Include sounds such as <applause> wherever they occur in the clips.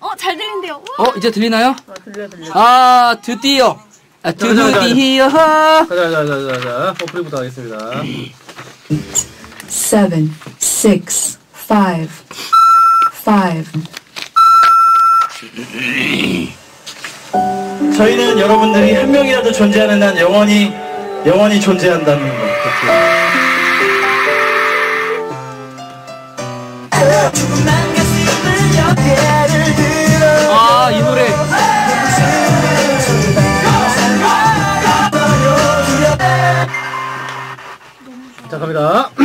어, 잘 들린대요. 우와. 어, 이제 들리나요? 아, 들려, 들려. 아, 드디어. 아. 드디어. 자, 자, 자, 자, 자. 오프닝부터 하겠습니다. seven, six, five, five. 저희는 여러분들이 한 명이라도 존재하는 한 영원히, 영원히 존재한다는 거. 아, 자, 갑니다. <clears throat>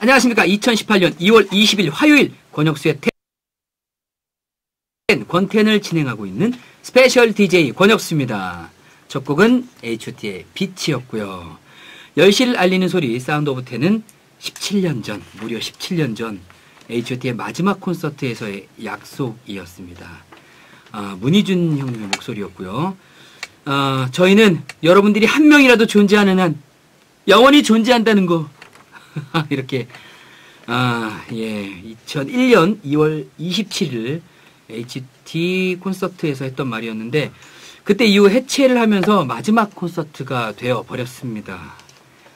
안녕하십니까. 2018년 2월 20일 화요일 권혁수의 텐 권텐을 진행하고 있는 스페셜 DJ 권혁수입니다. 첫 곡은 H.O.T의 빛이었고요. 열시를 알리는 소리 Sound of Ten은 17년 전, 무려 17년 전 H.O.T의 마지막 콘서트에서의 약속이었습니다. 아, 문희준 형님의 목소리였고요. 아, 저희는 여러분들이 한 명이라도 존재하는 한 영원히 존재한다는 거 <laughs> 이렇게 아, 예. 2001년 2월 27일 H.O.T 콘서트에서 했던 말이었는데 그때 이후 해체를 하면서 마지막 콘서트가 되어 버렸습니다.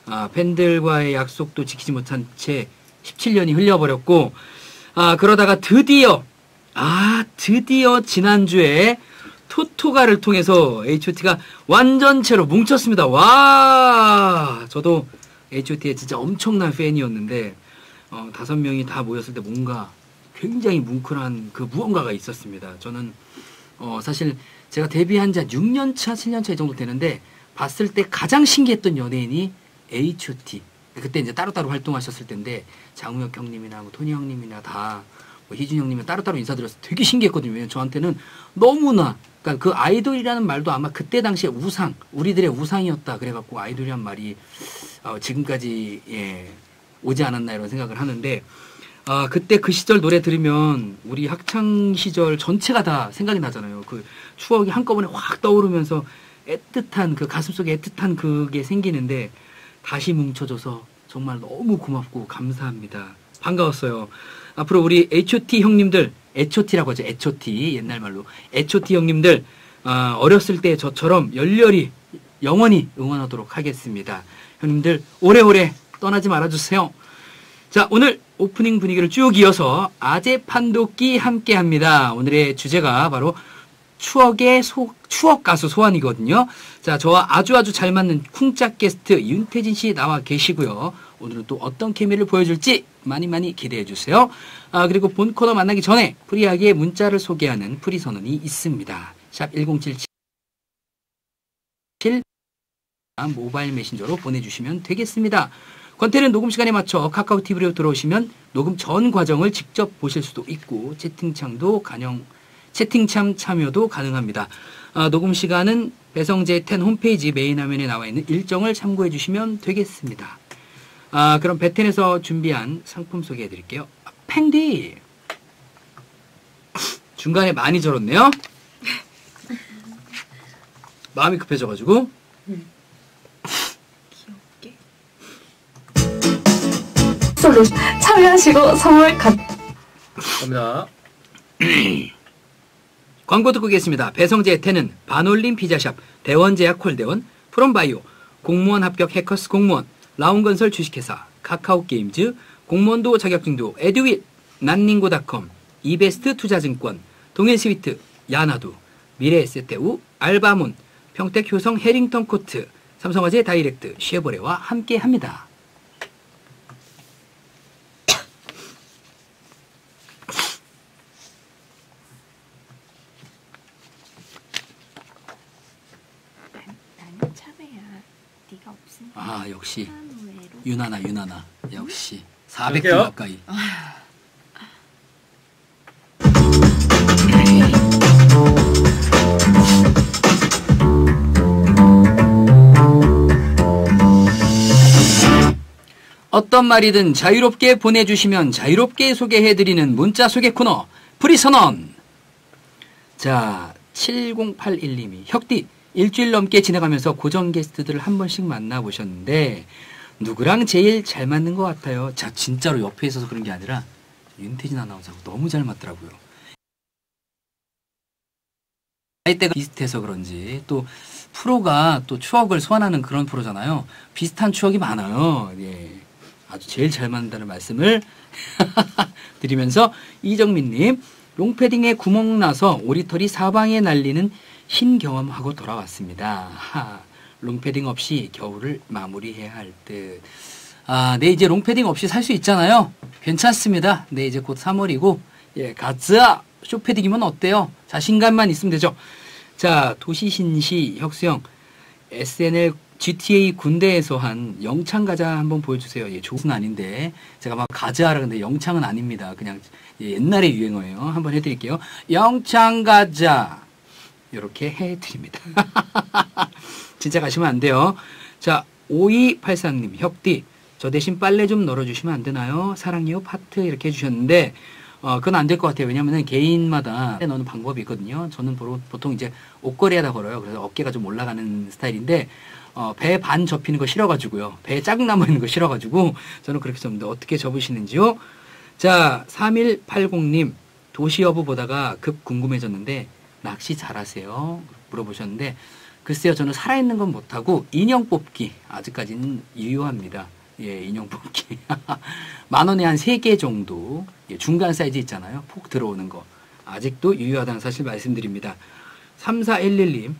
아, 팬들과의 약속도 지키지 못한 채 17년이 흘려버렸고 아, 그러다가 드디어 아, 드디어 지난주에 토토가를 통해서 H.O.T가 완전체로 뭉쳤습니다. 와! 저도 H.O.T의 진짜 엄청난 팬이었는데 어, 다섯 명이 다 모였을 때 뭔가 굉장히 뭉클한 그 무언가가 있었습니다. 저는 어, 사실 제가 데뷔한 지 6년 차, 7년 차 이 정도 되는데 봤을 때 가장 신기했던 연예인이 H.O.T. 그때 이제 따로따로 활동하셨을 텐데 장우혁 형님이나 뭐 토니 형님이나 다 뭐 희준 형님이 따로따로 인사드려서 되게 신기했거든요. 왜냐면 저한테는 너무나 그러니까 그 아이돌이라는 말도 아마 그때 당시에 우상, 우리들의 우상이었다. 그래갖고 아이돌이란 말이 어, 지금까지 예, 오지 않았나 이런 생각을 하는데 아 그때 그 시절 노래 들으면 우리 학창 시절 전체가 다 생각이 나잖아요. 그 추억이 한꺼번에 확 떠오르면서 애틋한 그 가슴속에 애틋한 그게 생기는데 다시 뭉쳐줘서 정말 너무 고맙고 감사합니다. 반가웠어요. 앞으로 우리 H.O.T 형님들, H.O.T라고 하죠. H.O.T 옛날 말로 H.O.T 형님들 아, 어렸을 때 저처럼 열렬히 영원히 응원하도록 하겠습니다. 형님들 오래오래 떠나지 말아주세요. 자 오늘 오프닝 분위기를 쭉 이어서 아재 판독기 함께 합니다. 오늘의 주제가 바로 추억의 소, 추억 가수 소환이거든요. 자, 저와 아주 아주 잘 맞는 쿵짝 게스트 윤태진 씨 나와 계시고요. 오늘은 또 어떤 케미를 보여줄지 많이 많이 기대해 주세요. 아, 그리고 본 코너 만나기 전에 프리하게 문자를 소개하는 프리 선언이 있습니다. 샵 1077 모바일 메신저로 보내주시면 되겠습니다. 권태는 녹음 시간에 맞춰 카카오 TV로 들어오시면 녹음 전 과정을 직접 보실 수도 있고 채팅창도 가능 채팅창 참여도 가능합니다. 아, 녹음 시간은 배성재 텐 홈페이지 메인 화면에 나와 있는 일정을 참고해 주시면 되겠습니다. 아, 그럼 베텐에서 준비한 상품 소개해 드릴게요. 아, 팽디! 중간에 많이 절었네요. 마음이 급해져가지고. 귀엽게. 솔로 참여하시고 선물 갖 갑니다. <clears throat> 광고 듣고 계십니다. 배성재 텐은 반올림 피자샵, 대원제약 콜대원, 프롬바이오, 공무원 합격 해커스 공무원, 라운건설 주식회사, 카카오게임즈, 공무원도 자격증도 에듀윌, 난닝고닷컴, 이베스트 투자증권, 동일스위트, 야나두, 미래에세테우, 알바몬, 평택효성 해링턴 코트, 삼성화재 다이렉트, 쉐보레와 함께합니다. 아 역시. 유나나 유나나 역시 400분 갈게요. 가까이. 어떤 말이든 자유롭게 보내주시면 자유롭게 소개해드리는 문자 소개 코너 프리선언 자 7081님이 혁디 일주일 넘게 지나가면서 고정 게스트들을 한 번씩 만나보셨는데 누구랑 제일 잘 맞는 것 같아요 자 진짜로 옆에 있어서 그런 게 아니라 윤태진 아나운서하고 너무 잘 맞더라고요. 나이대가 비슷해서 그런지 또 프로가 또 추억을 소환하는 그런 프로잖아요. 비슷한 추억이 많아요. 예. 아주 제일 잘 맞는다는 말씀을 <laughs> 드리면서 이정민님 롱패딩에 구멍 나서 오리털이 사방에 날리는 신 경험하고 돌아왔습니다. 하, 롱패딩 없이 겨울을 마무리해야 할 듯. 아, 네 이제 롱패딩 없이 살 수 있잖아요. 괜찮습니다. 네 이제 곧 3월이고 예, 가자. 쇼패딩이면 어때요? 자신감만 있으면 되죠. 자, 도시신시 혁수형 SNL GTA 군대에서 한 영창 가자 한번 보여주세요. 예, 조은 아닌데 제가 막 가자라 근데 영창은 아닙니다. 그냥 예, 옛날의 유행어예요. 한번 해드릴게요. 영창 가자 이렇게 해드립니다. <laughs> 진짜 가시면 안 돼요. 자, 5283님 혁디 저 대신 빨래 좀 널어주시면 안 되나요? 사랑해요 파트 이렇게 해주셨는데 어, 그건 안 될 것 같아요. 왜냐면은 개인마다 넣는 방법이 있거든요. 저는 보통 이제 옷걸이 하다 걸어요. 그래서 어깨가 좀 올라가는 스타일인데, 어, 배 반 접히는 거 싫어가지고요. 배에 짝 남아있는 거 싫어가지고, 저는 그렇게 접는데 어떻게 접으시는지요? 자, 3180님, 도시 여부 보다가 급 궁금해졌는데, 낚시 잘하세요? 물어보셨는데, 글쎄요, 저는 살아있는 건 못하고, 인형 뽑기, 아직까지는 유효합니다. 예, 인형 뽑기. <laughs> 만 원에 한 세 개 정도, 예, 중간 사이즈 있잖아요. 폭 들어오는 거. 아직도 유효하다는 사실 말씀드립니다. 3411님,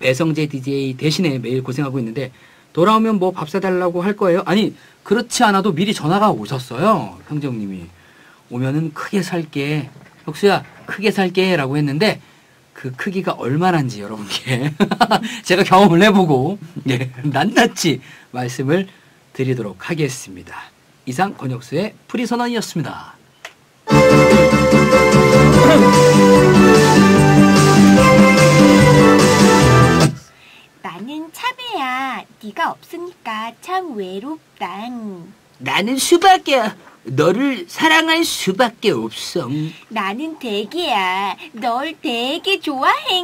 배성재 DJ 대신에 매일 고생하고 있는데, 돌아오면 뭐 밥 사달라고 할 거예요? 아니, 그렇지 않아도 미리 전화가 오셨어요. 형제님이. 오면은 크게 살게. 혁수야, 크게 살게. 라고 했는데, 그 크기가 얼마나인지 여러분께 <laughs> 제가 경험을 해보고, 예, 낱낱이 말씀을 드리도록 하겠습니다. 이상 권혁수의 프리선언이었습니다. 나는 참외야. 네가 없으니까 참 외롭다. 나는 수박이야. 너를 사랑할 수밖에 없어. 나는 대게야. 널 되게 좋아해.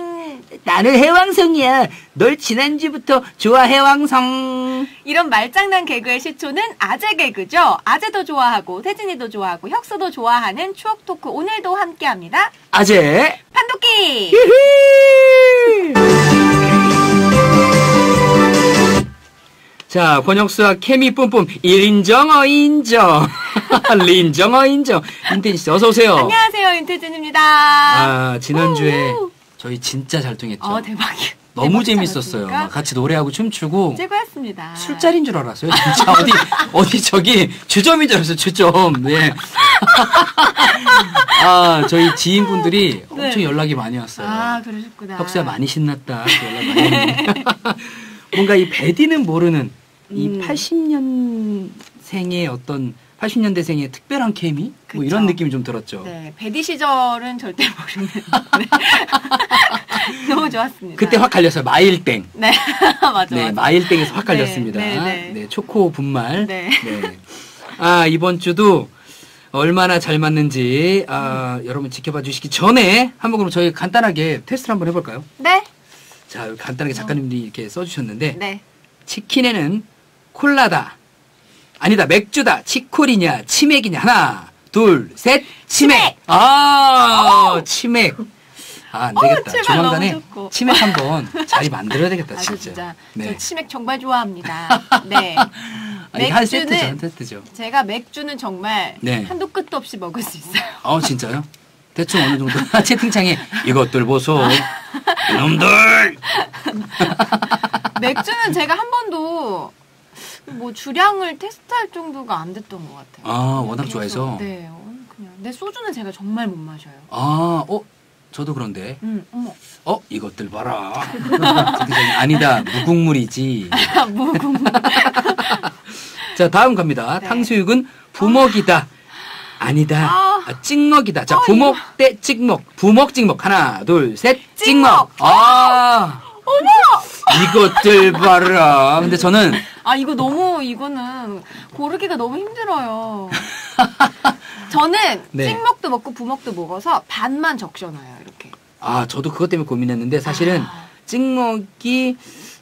나는 해왕성이야. 널 지난주부터 좋아해 왕성. 이런 말장난 개그의 시초는 아재 개그죠. 아재도 좋아하고 태진이도 좋아하고 혁수도 좋아하는 추억 토크 오늘도 함께합니다. 아재. 판도끼. 자, 권혁수와 케미 뿜뿜 1인정 어 인정. <laughs> 린정 어 인정. 윤태진 씨 어서 오세요. 안녕하세요 윤태진입니다. 아, 지난주에 우! 저희 진짜 잘 통했죠. 어 대박이야. 너무 재밌었어요. 않았습니까? 막 같이 노래하고 춤추고 최고였습니다. 술자리인 줄 알았어요. 진짜 어디 <laughs> 어디 저기 주점인 줄 알았어요. 주점. 네. <laughs> 아 저희 지인분들이 엄청 네. 연락이 많이 왔어요. 아 그러셨구나. 혁수야 많이 신났다. 연락 많이 왔는데. 뭔가 이 베디는 모르는 이 음. 80년생의 어떤 80년대생의 특별한 케미 뭐 그쵸. 이런 느낌이 좀 들었죠. 네 베디 시절은 절대 모르는. 네. <laughs> 너무 좋았습니다. 그때 확 갈렸어요. 마일땡. 네 <laughs> 맞아 네, 맞아. 마일땡에서 확 네, 갈렸습니다. 네, 네, 네. 초코 분말. 네. 네. 아, 이번 주도 얼마나 잘 맞는지, 아, 여러분 지켜봐 주시기 전에 한번 그럼 저희 간단하게 테스트를 한번 해볼까요? 네. 자, 간단하게 작가님들이 이렇게 써주셨는데, 네. 치킨에는 콜라다. 아니다, 맥주다. 치콜이냐, 치맥이냐. 하나, 둘, 셋, 치맥. 치맥! 아, 치맥. 아, 안 되겠다. 치맥 조만간에. 치맥 한번 자리 만들어야 되겠다, 아, 진짜. 진짜. 네. 저 치맥 정말 좋아합니다. <laughs> 네. 아니, 한 맥주는- 세트죠, 한 세트죠. 제가 맥주는 정말 네. 한도 끝도 없이 먹을 수 있어요. 어, 진짜요? 대충 어느 정도 <laughs> 채팅창에 이것들 보소. 이놈들! 맥주는 제가 한 번도 뭐 주량을 테스트할 정도가 안 됐던 것 같아요. 아, 워낙 그래서, 좋아해서. 네, 어, 그냥. 근데 소주는 제가 정말 못 마셔요. 아, 어? 저도 그런데. 음, 어머. 어, 이것들 봐라. 아니다, 무국물이지. <laughs> 무궁. 자, 다음 갑니다. 네. 탕수육은 부먹이다. 아니다. 아. 아, 찍먹이다. 자, 아, 부먹 대 찍먹. 부먹, 찍먹. 하나, 둘, 셋. 찍먹. 찍먹. 아. 이것들 봐라. 근데 저는 아, 이거 너무, 이거는 고르기가 너무 힘들어요. <laughs> 저는 네. 찍먹도 먹고 부먹도 먹어서 반만 적셔놔요, 이렇게. 아, 저도 그것 때문에 고민했는데 사실은 아. 찍먹이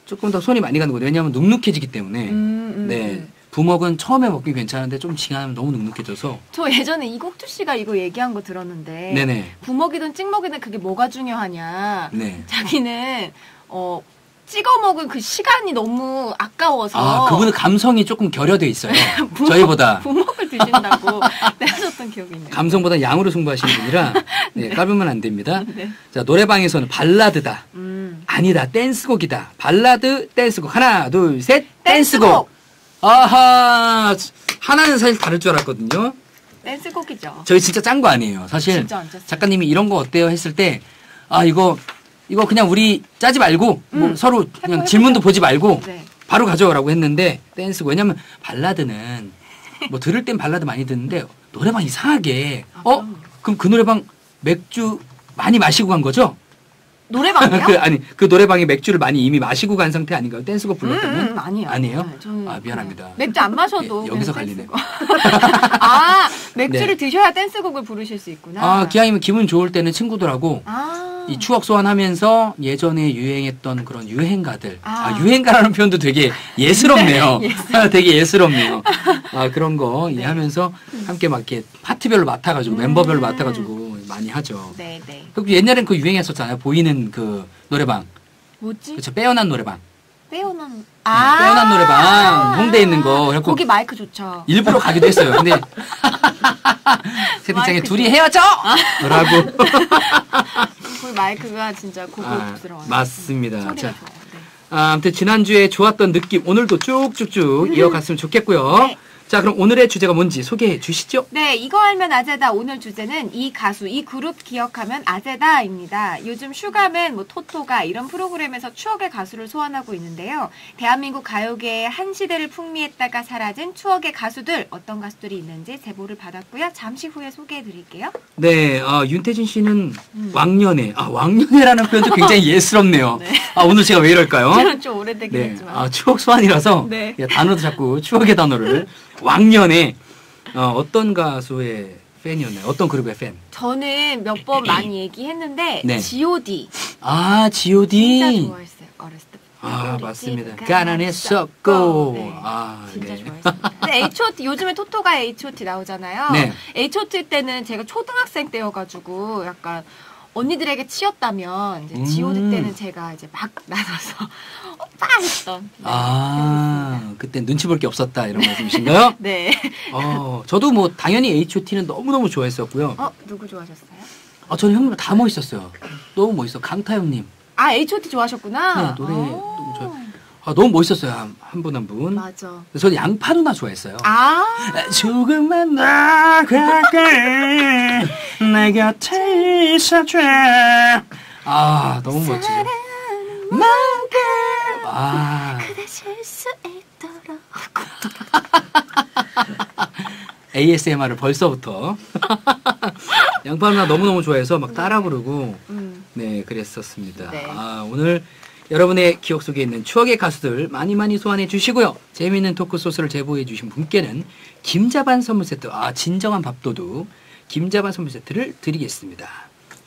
조금 더 손이 많이 가는 거예요. 왜냐하면 눅눅해지기 때문에. 음, 음, 네. 음. 부먹은 처음에 먹기 괜찮은데 좀 지나면 너무 눅눅해져서 저 예전에 이국주 씨가 이거 얘기한 거 들었는데 네네. 부먹이든 찍먹이든 그게 뭐가 중요하냐. 네. 자기는 어 찍어 먹은 그 시간이 너무 아까워서 아 그분은 감성이 조금 결여돼 있어요. <laughs> 부먹- 저희보다 부먹을 드신다고 <laughs> 내하셨던 기억이 있네요. 감성보다 양으로 승부하시는 분이라 <laughs> 네, 까불면 안 됩니다. 네. 자 노래방에서는 발라드다. 음. 아니다 댄스곡이다. 발라드 댄스곡 하나 둘 셋 댄스곡. 댄스곡. 아하 하나는 사실 다를 줄 알았거든요. 댄스곡이죠. 저희 진짜 짠 거 아니에요. 사실 진짜 안 짰어요. 작가님이 이런 거 어때요 했을 때 아 이거 이거 그냥 우리 짜지 말고 뭐 음. 서로 그냥 질문도. 보지 말고 네. 바로 가져오라고 했는데 댄스곡 왜냐면 발라드는 뭐 들을 땐 발라드 많이 듣는데 노래방 이상하게 아, 어. 그럼 그 노래방 맥주 많이 마시고 간 거죠? 노래방이요? <laughs> 그 아니 그 노래방에 맥주를 많이 이미 마시고 간 상태 아닌가요? 댄스곡 불렀다면 음, 음, 아니에요. 아니에요? 네, 저는 아 미안합니다. 그냥 맥주 안 마셔도 예, 여기서. 댄스곡. <laughs> 아 맥주를 네. 드셔야 댄스곡을 부르실 수 있구나. 아 기왕이면 기분 좋을 때는 친구들하고 아. 이 추억 소환하면서 예전에 유행했던 그런 유행가들. 아, 아. 유행가라는 표현도 되게 예스럽네요. <laughs> 예스. 되게 예스럽네요. 아, 그런 거 네. 하면서 함께 막 이렇게 파트별로 맡아가지고 음. 멤버별로 맡아가지고 많이 하죠. 네, 네. 그리고 옛날엔 그 유행했었잖아요. 보이는 그 노래방. 뭐지? 그렇죠. 빼어난 노래방. 빼어난. 네, 빼어난 노래방. 홍대 에 있는 거. 그래갖고 거기 마이크 좋죠. 일부러 가기도 했어요. 근데 <laughs> 마이크 둘이 헤어져! 라고. <laughs> 거기 마이크가 진짜 고급스러워요. 아, 맞습니다. 소리가 자, 좋아요. 네. 아, 아무튼 지난주에 좋았던 느낌 오늘도 쭉쭉쭉 이어갔으면 좋겠고요. 음. 네. 자, 그럼 오늘의 주제가 뭔지 소개해 주시죠. 네, 이거 알면 아재다. 오늘 주제는 이 가수, 이 그룹 기억하면 아재다입니다. 요즘 슈가맨, 뭐 토토가 이런 프로그램에서 추억의 가수를 소환하고 있는데요. 대한민국 가요계의 한 시대를 풍미했다가 사라진 추억의 가수들 어떤 가수들이 있는지 제보를 받았고요. 잠시 후에 소개해 드릴게요. 네, 아, 윤태진 씨는 음. 왕년에, 아, 왕년에라는 표현도 굉장히 <laughs> 예스럽네요. 네. 아, 오늘 제가 왜 이럴까요? 저는 좀 오래되긴 네, 했지만. 아, 추억 소환이라서 네. 예, 단어도 자꾸 추억의 단어를 <laughs> 왕년에 어, 어떤 가수의 팬이었나요? 어떤 그룹의 팬? 저는 몇 번 많이 얘기했는데 네. G.O.D 아, G.O.D. 진짜 좋아했어요. 어렸을 때. 아, 맞습니다. 집 가난했었고. 네. 아, 진짜 네. 좋아했습니다. 근데 H.O.T 요즘에 토토가 H.O.T 나오잖아요. 네. H.O.T 때는 제가 초등학생 때여가지고 약간 언니들에게 치였다면 이제 음. G.O.D 때는 제가 이제 막 <laughs> 나서서 오빠 했던. 네, 아, 그때 눈치 볼 게 없었다 이런 말씀이신가요? <laughs> 네. 어, 저도 뭐 당연히 H.O.T.는 너무 너무 좋아했었고요. 어 누구 좋아하셨어요? 아, 저는 형님 다 멋있었어요. 너무 멋있어. 강타 형님. 아 H.O.T 좋아하셨구나. 네, 노래 어. 너무 좋아요. 아, 너무 멋있었어요. 한 분 한 분. 맞아. 저는 양파 누나 좋아했어요. 아 조금만 나가게 <laughs> 내 곁에 있어줘. 아, 너무 멋지죠. 만큼. 아, 그대 실 수 있도록. <laughs> ASMR을 벌써부터. <laughs> 양파 누나 너무너무 좋아해서 막 따라 부르고, 음. 네, 그랬었습니다. 네. 아, 오늘 여러분의 기억 속에 있는 추억의 가수들 많이 많이 소환해 주시고요. 재미있는 토크 소스를 제보해 주신 분께는 김자반 선물 세트, 아, 진정한 밥도둑, 김자반 선물 세트를 드리겠습니다.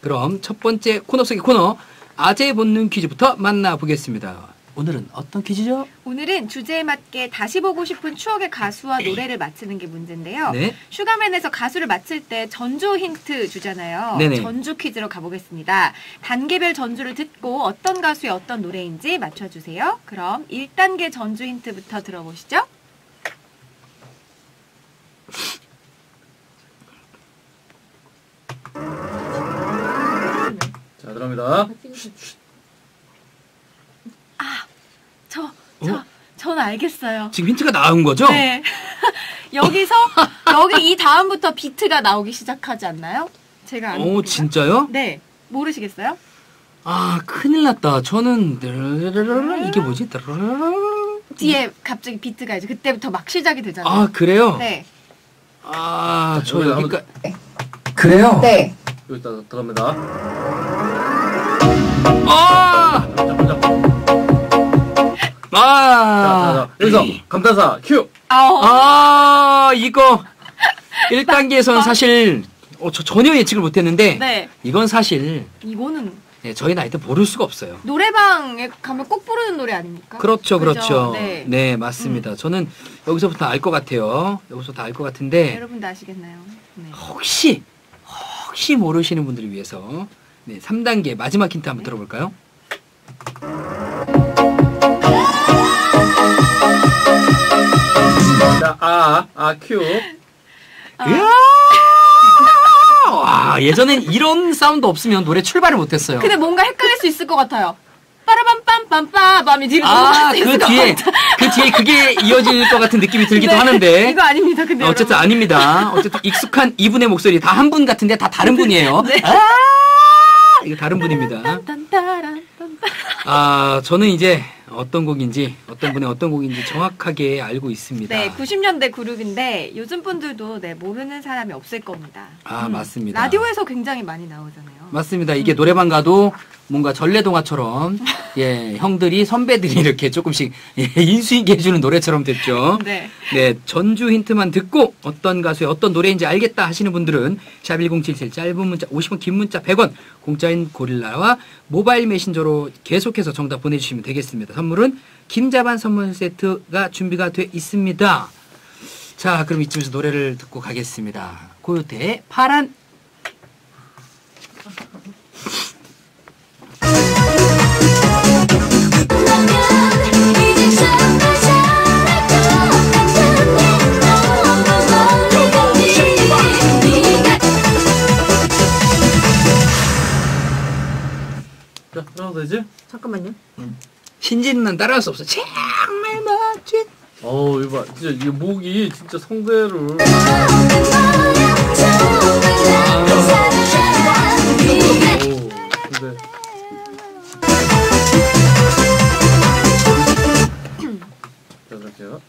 그럼 첫 번째 코너 속의 코너, 아재 본능 퀴즈부터 만나보겠습니다. 오늘은 어떤 퀴즈죠? 오늘은 주제에 맞게 다시 보고 싶은 추억의 가수와 노래를 맞히는 게 문제인데요. 네. 슈가맨에서 가수를 맞힐 때 전주 힌트 주잖아요. 네네. 전주 퀴즈로 가보겠습니다. 단계별 전주를 듣고 어떤 가수의 어떤 노래인지 맞춰주세요. 그럼 1단계 전주 힌트부터 들어보시죠. 자, 들어갑니다. 저, 저, 어? 저는 알겠어요. 지금 힌트가 나온 거죠? 네. <laughs> 여기서, 여기 이 다음부터 비트가 나오기 시작하지 않나요? 제가 아는 오, 비트가? 진짜요? 네. 모르시겠어요? 아, 큰일 났다. 저는, 이게 뭐지? 뒤에 갑자기 비트가 이제 그때부터 막 시작이 되잖아요. 아, 그래요? 네. 아, 저 여기 여기까 그래요? 네. 여기다 들어갑니다. 아! 아! 자. 여기서 감탄사 큐! 아우. 아, 이거 1단계에서는 사실 어, 저 전혀 예측을 못 했는데 네. 이건 사실 이거는 예, 저희 나이 때 모를 수가 없어요. 노래방에 가면 꼭 부르는 노래 아닙니까? 그렇죠, 그죠? 그렇죠. 네. 네, 맞습니다. 저는 여기서부터 알 것 같아요. 여기서부터 알 것 같은데 여러분도 아시겠나요? 네. 혹시 혹시 모르시는 분들을 위해서 네, 3단계 마지막 힌트 한번 들어볼까요? 아, 아, 큐. 이야! 와, 예전엔 이런 사운드 없으면 노래 출발을 못했어요. 근데 뭔가 헷갈릴 수 있을 것 같아요. 빠라밤빰빰빰빰이 뒤로 아, 그 뒤에. 그 뒤에 그게 이어질 것 같은 느낌이 들기도 네, 하는데. 이거 아닙니다. 근데 어쨌든 여러분. 아닙니다. 어쨌든 익숙한 이분의 목소리 다 한 분 같은데 다 다른 분이에요. 네. 아! 이거 다른 분입니다. 아, 저는 이제 어떤 곡인지, 어떤 분의 어떤 곡인지 정확하게 알고 있습니다. 네, 90년대 그룹인데 요즘 분들도 네, 모르는 사람이 없을 겁니다. 아, 맞습니다. 라디오에서 굉장히 많이 나오잖아요. 맞습니다. 이게 노래방 가도 뭔가 전래동화처럼 예 형들이 선배들이 이렇게 조금씩 예, 인수인계 해주는 노래처럼 됐죠. 네. 네 전주 힌트만 듣고 어떤 가수의 어떤 노래인지 알겠다 하시는 분들은 샵 1077 짧은 문자 50원 긴 문자 100원 공짜인 고릴라와 모바일 메신저로 계속해서 정답 보내주시면 되겠습니다. 선물은 김자반 선물 세트가 준비가 돼 있습니다. 자 그럼 이쯤에서 노래를 듣고 가겠습니다. 고요태의 파란 자, 하나 되지? 잠깐만요. 신지는 따라할 수 없어. 정말 멋진. 어우, 이거 봐. 진짜, 이게 목이 진짜 성대를. 오, 근데. 자, 갈게요.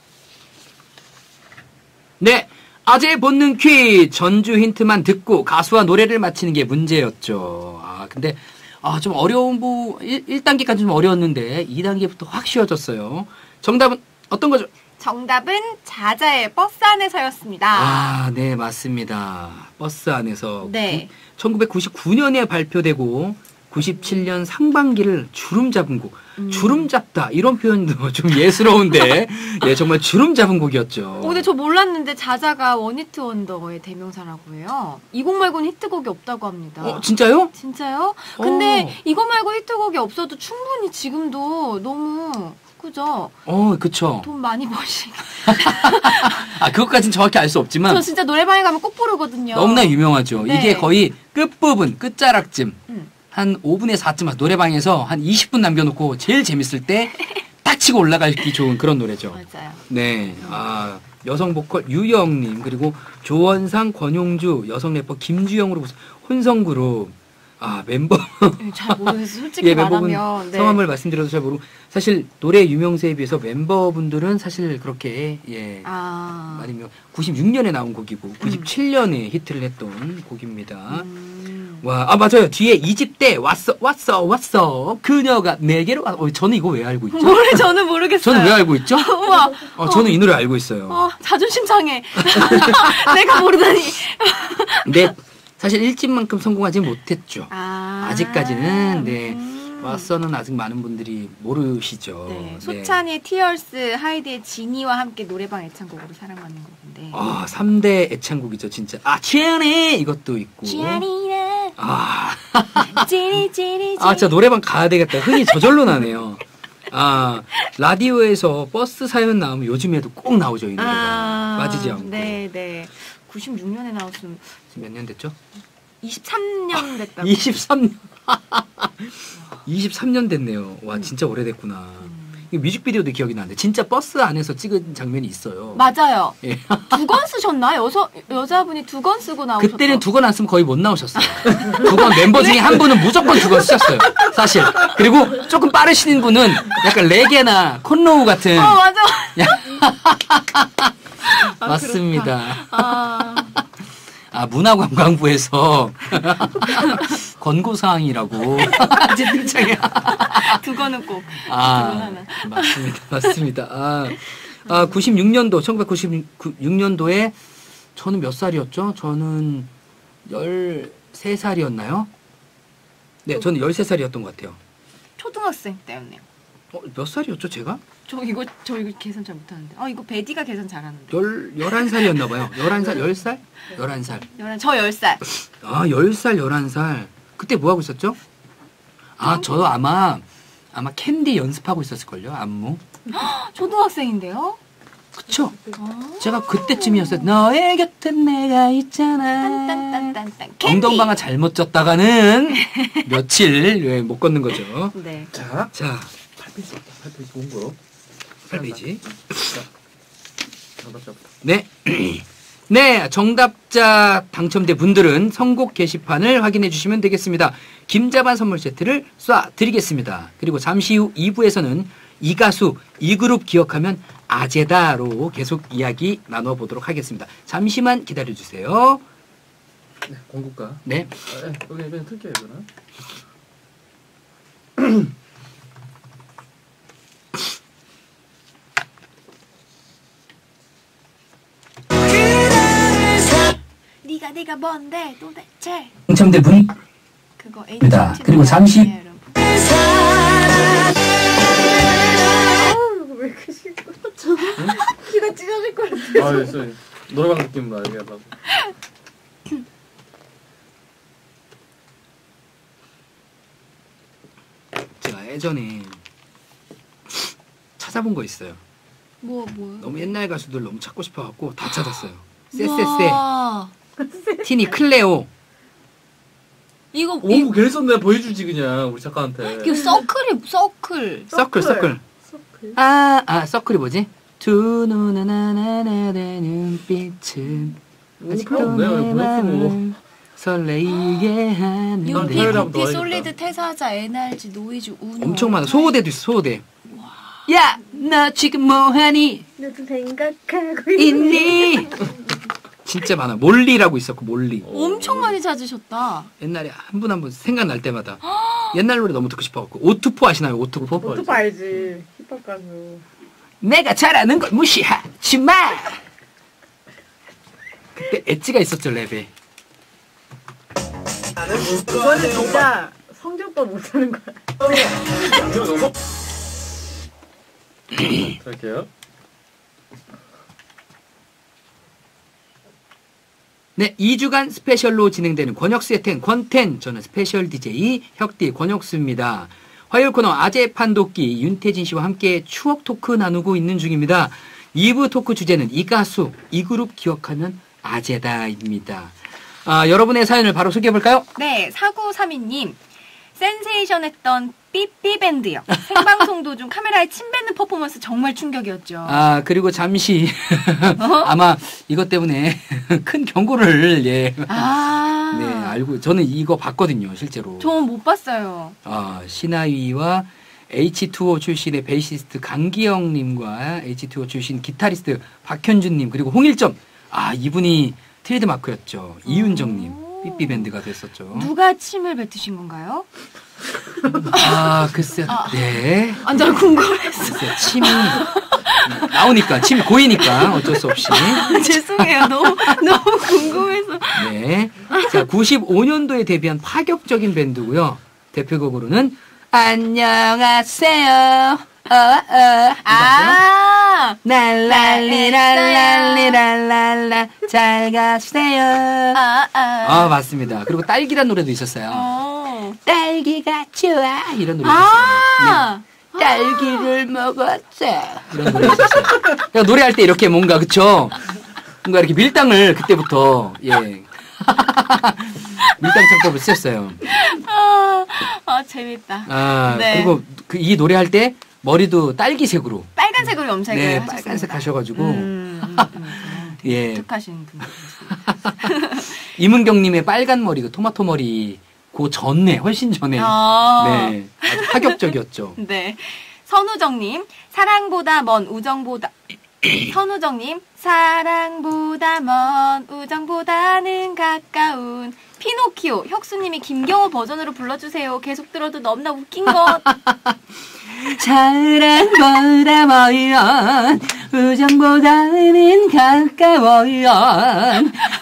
네. 아재 본능 퀴즈 전주 힌트만 듣고 가수와 노래를 맞히는 게 문제였죠. 아 근데 아 좀 어려운 부 1, 1단계까지 좀 어려웠는데 2단계부터 확 쉬워졌어요. 정답은 어떤 거죠? 정답은 자자의 버스 안에서였습니다. 아, 네, 맞습니다. 버스 안에서 네. 1999년에 발표되고 97년 상반기를 주름 잡은 곡. 음. 주름 잡다 이런 표현도 <laughs> 좀 예스러운데 <laughs> 예, 정말 주름 잡은 곡이었죠. 어, 근데 저 몰랐는데 자자가 one-hit wonder의 대명사라고 해요. 이 곡 말고는 히트곡이 없다고 합니다. 어, 진짜요? 진짜요? 근데 어. 이거 말고 히트곡이 없어도 충분히 지금도 너무 그죠? 어, 그쵸. 돈 많이 버시. <laughs> 아, 그것까진 정확히 알 수 없지만 저 진짜 노래방에 가면 꼭 부르거든요. 너무나 유명하죠. 네. 이게 거의 끝부분, 끝자락쯤. 음. 한 5분의 4쯤 노래방에서 한 20분 남겨놓고 제일 재밌을 때 <laughs> 딱 치고 올라가기 좋은 그런 노래죠. 맞아요. 네. 아, 여성 보컬 유영님, 그리고 조원상, 권용주, 여성 래퍼 김주영으로 혼성그룹. 아, 멤버. 네, 잘 모르겠어요. 솔직히 예, 말하면. 네. 성함을 말씀드려도 잘 모르고. 사실 노래 유명세에 비해서 멤버분들은 사실 그렇게, 예. 아. 아니면 96년에 나온 곡이고 97년에 히트를 했던 곡입니다. 음. 와, 아 맞아요. 뒤에 이집 때 왔어, 왔어, 왔어. 그녀가 내게로 와. 어, 저는 이거 왜 알고 있죠? 모르 저는 모르겠어요. 저는 왜 알고 있죠? <laughs> 우와. 어, 저는 이 노래 알고 있어요. 어, 자존심 상해. <laughs> 내가 모르다니. 근데 사실 1집만큼 성공하지 못했죠. 아. 아직까지는 네. 음. 왔어는 아직 많은 분들이 모르시죠. 네. 소찬휘의 Tears, 하이디의 진이와 함께 노래방 애창곡으로 사랑하는 곡인데. 아, 3대 애창곡이죠, 진짜. 아, 치안이 이것도 있고. 진이는 아. <laughs> 진이 진이 아, 진짜 노래방 가야 되겠다. 흥이 저절로 나네요. 아, 라디오에서 버스 사연 나오면 요즘에도 꼭 나오죠, 이 노래가. 빠지지 않고. 아, 네, 네. 96년에 나왔으면 몇 년 됐죠? 23년 됐다고. 23년. 23년 됐네요. 와, 진짜 오래됐구나. 음. 이 뮤직비디오도 기억이 나는데, 진짜 버스 안에서 찍은 장면이 있어요. 맞아요. 예. <laughs> 두건 쓰셨나? 여서, 여자분이 두 건 쓰고 나오셨죠. 그때는 두 건 안 쓰면 거의 못 나오셨어요. <laughs> 두 건 멤버 중에 한 분은 무조건 두 건 쓰셨어요. 사실. 그리고 조금 빠르신 분은 약간 레게나 콘로우 같은. 어, 맞아. 아, 맞습니다. 아, <laughs> 아, 문화관광부에서 <laughs> 권고사항이라고 <laughs> 이제 등장해. 두 건은 꼭. 아. 맞습니다. 맞습니다. 아, 아 96년도, 1996년도에 저는 몇 살이었죠? 저는 13살이었나요? 네, 저는 13살이었던 것 같아요. 초등학생 때였네요. 어, 몇 살이었죠, 제가? 저 이거 저 이거 계산 잘 못하는데. 어 이거 베디가 계산 잘하는데. 열, 11살이었나 봐요. 11살, 10살? 11살. 열한 저 10살. 아, 10살, 11살. 그때 뭐 하고 있었죠? 아, 저 아마, 아마 캔디 연습하고 있었을 걸요, 안무. <gasps> 초등학생인데요? 그쵸? 아. 제가 그때쯤이었어요. 너의 곁에 내가 있잖아. 엉덩방아 잘못 쪘다가는 <laughs> 며칠 예, 못 걷는 거죠. 네. 자, 자, 8페이지, 8페이지 온 거. 8페이지. 정답 잡 네. <clears throat> 네, 정답자 당첨된 분들은 선곡 게시판을 확인해 주시면 되겠습니다. 김자반 선물 세트를 쏴 드리겠습니다. 그리고 잠시 후 2부에서는 이 가수, 이 그룹 기억하면 아재다로 계속 이야기 나눠보도록 하겠습니다. 잠시만 기다려 주세요. 네, 공국가. 네. 아, 네, 여기 이번엔 틀게요, 이거는. 네가 네가 뭔데 도대체. 당첨된 분 그거 입니다. H.O.T. 그리고 잠시- 아니에요, 여러분. 왜 이렇게 싫고 저 귀가 찢어질 것 같아. 아, 있어. 노래방 느낌 나, 이게 하다가. 제가 예전에 찾아본 거 있어요. 뭐 뭐. 너무 옛날 가수들 너무 찾고 싶어갖고 다 찾았어요. 쎄쎄쎄, 와. 티니 클레오. 이거 오, 이, 그래서 내가 보여주지, 그냥, 우리 작가한테. 이거 서클이 서클. 서클, 서클. 서클. 아, 아, 서클이 뭐지? 두내 눈빛은 오, 아직도. 내 설레이게 토요일에 한번 부피, 더 해야겠다. 솔리드, 퇴사자, 에너지, 노이즈, 우노. 엄청 많아. 소호대도 있어, 소호대. 야, 너 지금 뭐하니? 나도 생각하고 있니? 진짜 많아. 몰리라고 있었고, 몰리. 엄청 많이 찾으셨다. 옛날에 한 분 한 분 생각날 때마다 옛날 노래 너무 듣고 싶어갖고 오투포 아시나요? 오투포? 오토바 알지. 힙합 가수. 내가 잘하는 걸 무시하지 마. 그때 엣지가 있었죠 랩에. 이거는 진짜 성적도 못하는 거야. <laughs> 갈게요. 네, 2주간 스페셜로 진행되는 권혁수의 텐, 권텐. 저는 스페셜 DJ 혁디 권혁수입니다. 화요일 코너 아재 판독기 윤태진 씨와 함께 추억 토크 나누고 있는 중입니다. 2부 토크 주제는 이 가수, 이 그룹 기억하면 아재다입니다. 아, 여러분의 사연을 바로 소개해 볼까요? 네, 4932님. 센세이션 했던 삐삐 밴드요. 생방송 도중 카메라에 침 뱉는 퍼포먼스 정말 충격이었죠. 아, 그리고 잠시 <laughs> 아마 이것 때문에 <laughs> 큰 경고를 예. 아. 네, 알고 저는 이거 봤거든요, 실제로. 저는 못 봤어요. 아, 시나위와 H2O 출신의 베이시스트 강기영 님과 H2O 출신 기타리스트 박현준 님 그리고 홍일점. 아, 이분이 트레이드 마크였죠. 이윤정 님. 삐삐 밴드가 됐었죠. 누가 침을 뱉으신 건가요? 아, 글쎄. 네. 아, 나 궁금했어. 글쎄 침이 나오니까 침이 고이니까 어쩔 수 없이. 죄송해요. 너무, 너무 궁금해서. 네. 자, 95년도에 데뷔한 파격적인 밴드고요. 대표곡으로는 안녕하세요. 어, 어. 아. 날랄리랄랄리랄랄라 잘 가세요. 아, 아. 아 맞습니다. 그리고 딸기란 노래도 있었어요. 어. 딸기가 좋아 이런 노래 있었어요. 아. 네. 딸기를 먹었어 이런 노래 있었어요. 그러니까 노래할 때 이렇게 뭔가 그쵸? 뭔가 이렇게 밀당을 그때부터 예 <laughs> 밀당 창법을 쓰셨어요. 아, 아, 재밌다. 아 네. 그리고 그 이 노래할 때 머리도 딸기색으로 빨간색으로 염색을 네 하셨습니다. 빨간색 하셔가지고 음. <laughs> 예 독특하신 분. <laughs> 이문경님의 빨간 머리, 그 토마토 머리, 그 전에, 훨씬 전에. 아. 네. 아주 파격적이었죠. <laughs> 네. 선우정님, 사랑보다 먼 우정보다. <clears throat> 선우정님, 사랑보다 먼 우정보다는 가까운 피노키오. 혁수님이 김경호 버전으로 불러주세요. 계속 들어도 너무나 웃긴 것. 사랑보다 멀던 우정보다 는 가까워요.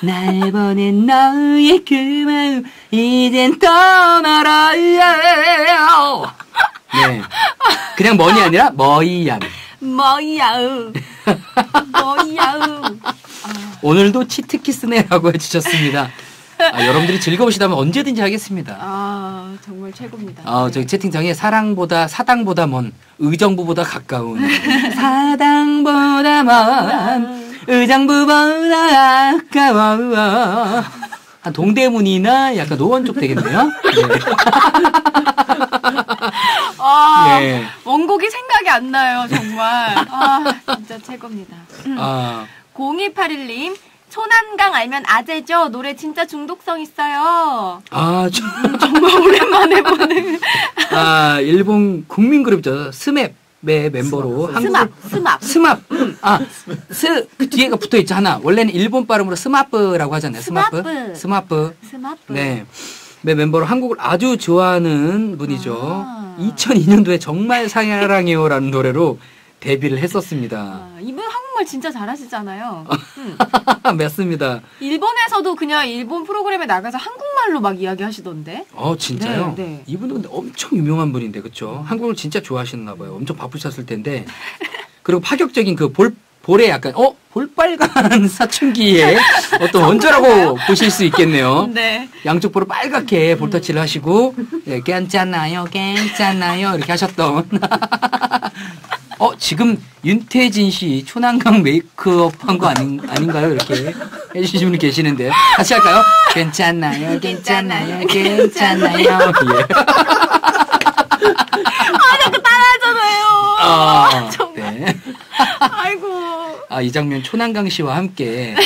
날 보낸 너의 그 마음, 이젠 떠나라요. 네. 그냥 머니 아니라 머이양. 뭐야우. 뭐야우. 오늘도 치트키스네라고 해주셨습니다. 아, 여러분들이 즐거우시다면 언제든지 하겠습니다. 아, 정말 최고입니다. 아, 저기 채팅창에 사랑보다 사당보다 먼 의정부보다 가까운 <laughs> 사당보다 먼 의정부보다 가까워 한 동대문이나 약간 노원 쪽 되겠네요. <laughs> 아, 네. 네. 원곡이 생각이 안 나요, 정말. 아, 진짜 최고입니다. 아, 0281님, 초난강 알면 아재죠? 노래 진짜 중독성 있어요. 아, 저, 정말 오랜만에 보는. <laughs> 아, 일본 국민 그룹이죠. 스맵 의 멤버로 한국 스맙, 스맙. 스마프. 아, 스, 그 뒤에가 붙어 있죠, 하나. 원래는 일본 발음으로 스마프라고 하잖아요. 스마프. 스마프. 스마프. 스마프. 네. 매 멤버로 한국을 아주 좋아하는 분이죠. 아. 2002년도에 정말 사랑해요라는 노래로 데뷔를 했었습니다. 아, 이분 한국말 진짜 잘하시잖아요. 음. <laughs> 맞습니다. 일본에서도 그냥 일본 프로그램에 나가서 한국말로 막 이야기하시던데. 어, 진짜요? 네, 네. 이분은 근데 엄청 유명한 분인데, 그쵸? 한국을 진짜 좋아하시나 봐요. 엄청 바쁘셨을 텐데. <laughs> 그리고 파격적인 그 볼, 볼에 약간, 어? 볼빨간 <laughs> 사춘기의 어떤 원조라고 보실 수 있겠네요. 네. 양쪽 볼을 빨갛게 볼터치를 하시고 예, 괜찮아요, 괜찮아요 이렇게 하셨던. 어 지금 윤태진 씨 초난강 메이크업 한 거 아닌 아닌가요? 이렇게 해주시는 분 계시는데 같이 할까요? 괜찮아요, 괜찮아요, 괜찮아요. 예. 따라하잖아요. 아, 정말. 네. 아이고. 아, 이 장면 초난강 씨와 함께 이제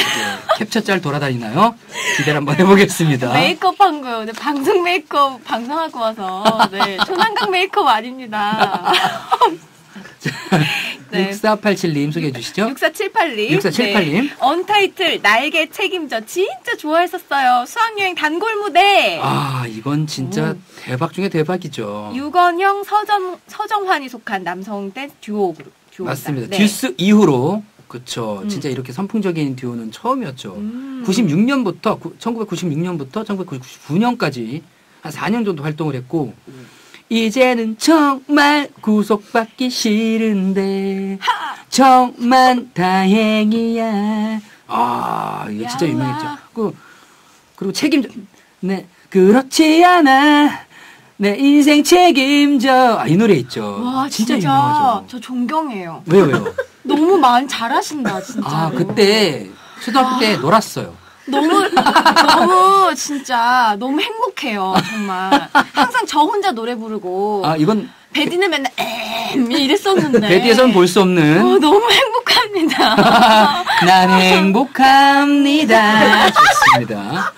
캡처 짤 돌아다니나요? 기대를 한번 해보겠습니다. 메이크업 한 거요. 근데 방송 메이크업 방송하고 와서 네 초난강 메이크업 아닙니다. <laughs> 네. 6487님 소개해 주시죠. 6478님. 6478 님. 언타이틀 날개 책임져 진짜 좋아했었어요. 수학여행 단골 무대. 아, 이건 진짜 음. 대박 중에 대박이죠. 유건형 서정 서정환이 속한 남성 댄스 듀오 그룹. 듀오입니다. 맞습니다. 네. 듀스 이후로 그쵸. 음. 진짜 이렇게 선풍적인 듀오는 처음이었죠. 음. 96년부터 1996년부터 1999년까지 한 4년 정도 활동을 했고 이제는 정말 구속받기 싫은데 정말 다행이야. 아, 이게 진짜. 유명했죠. 그 그리고 책임져 네 그렇지 않아 내 인생 책임져 아, 이 노래 있죠. 와 진짜, 진짜, 유명하죠. 저 존경해요. 왜요 왜요? <laughs> 너무 많이 잘하신다 진짜. 아 그때 초등학교 때 놀았어요. 너무 너무 진짜 너무 행복해요 정말. 항상 저 혼자 노래 부르고 아 이건 베디는 맨날 엠 이랬었는데. 베디에선 볼수 없는 어, 너무 행복합니다. <laughs> 난 행복합니다. 좋습니다.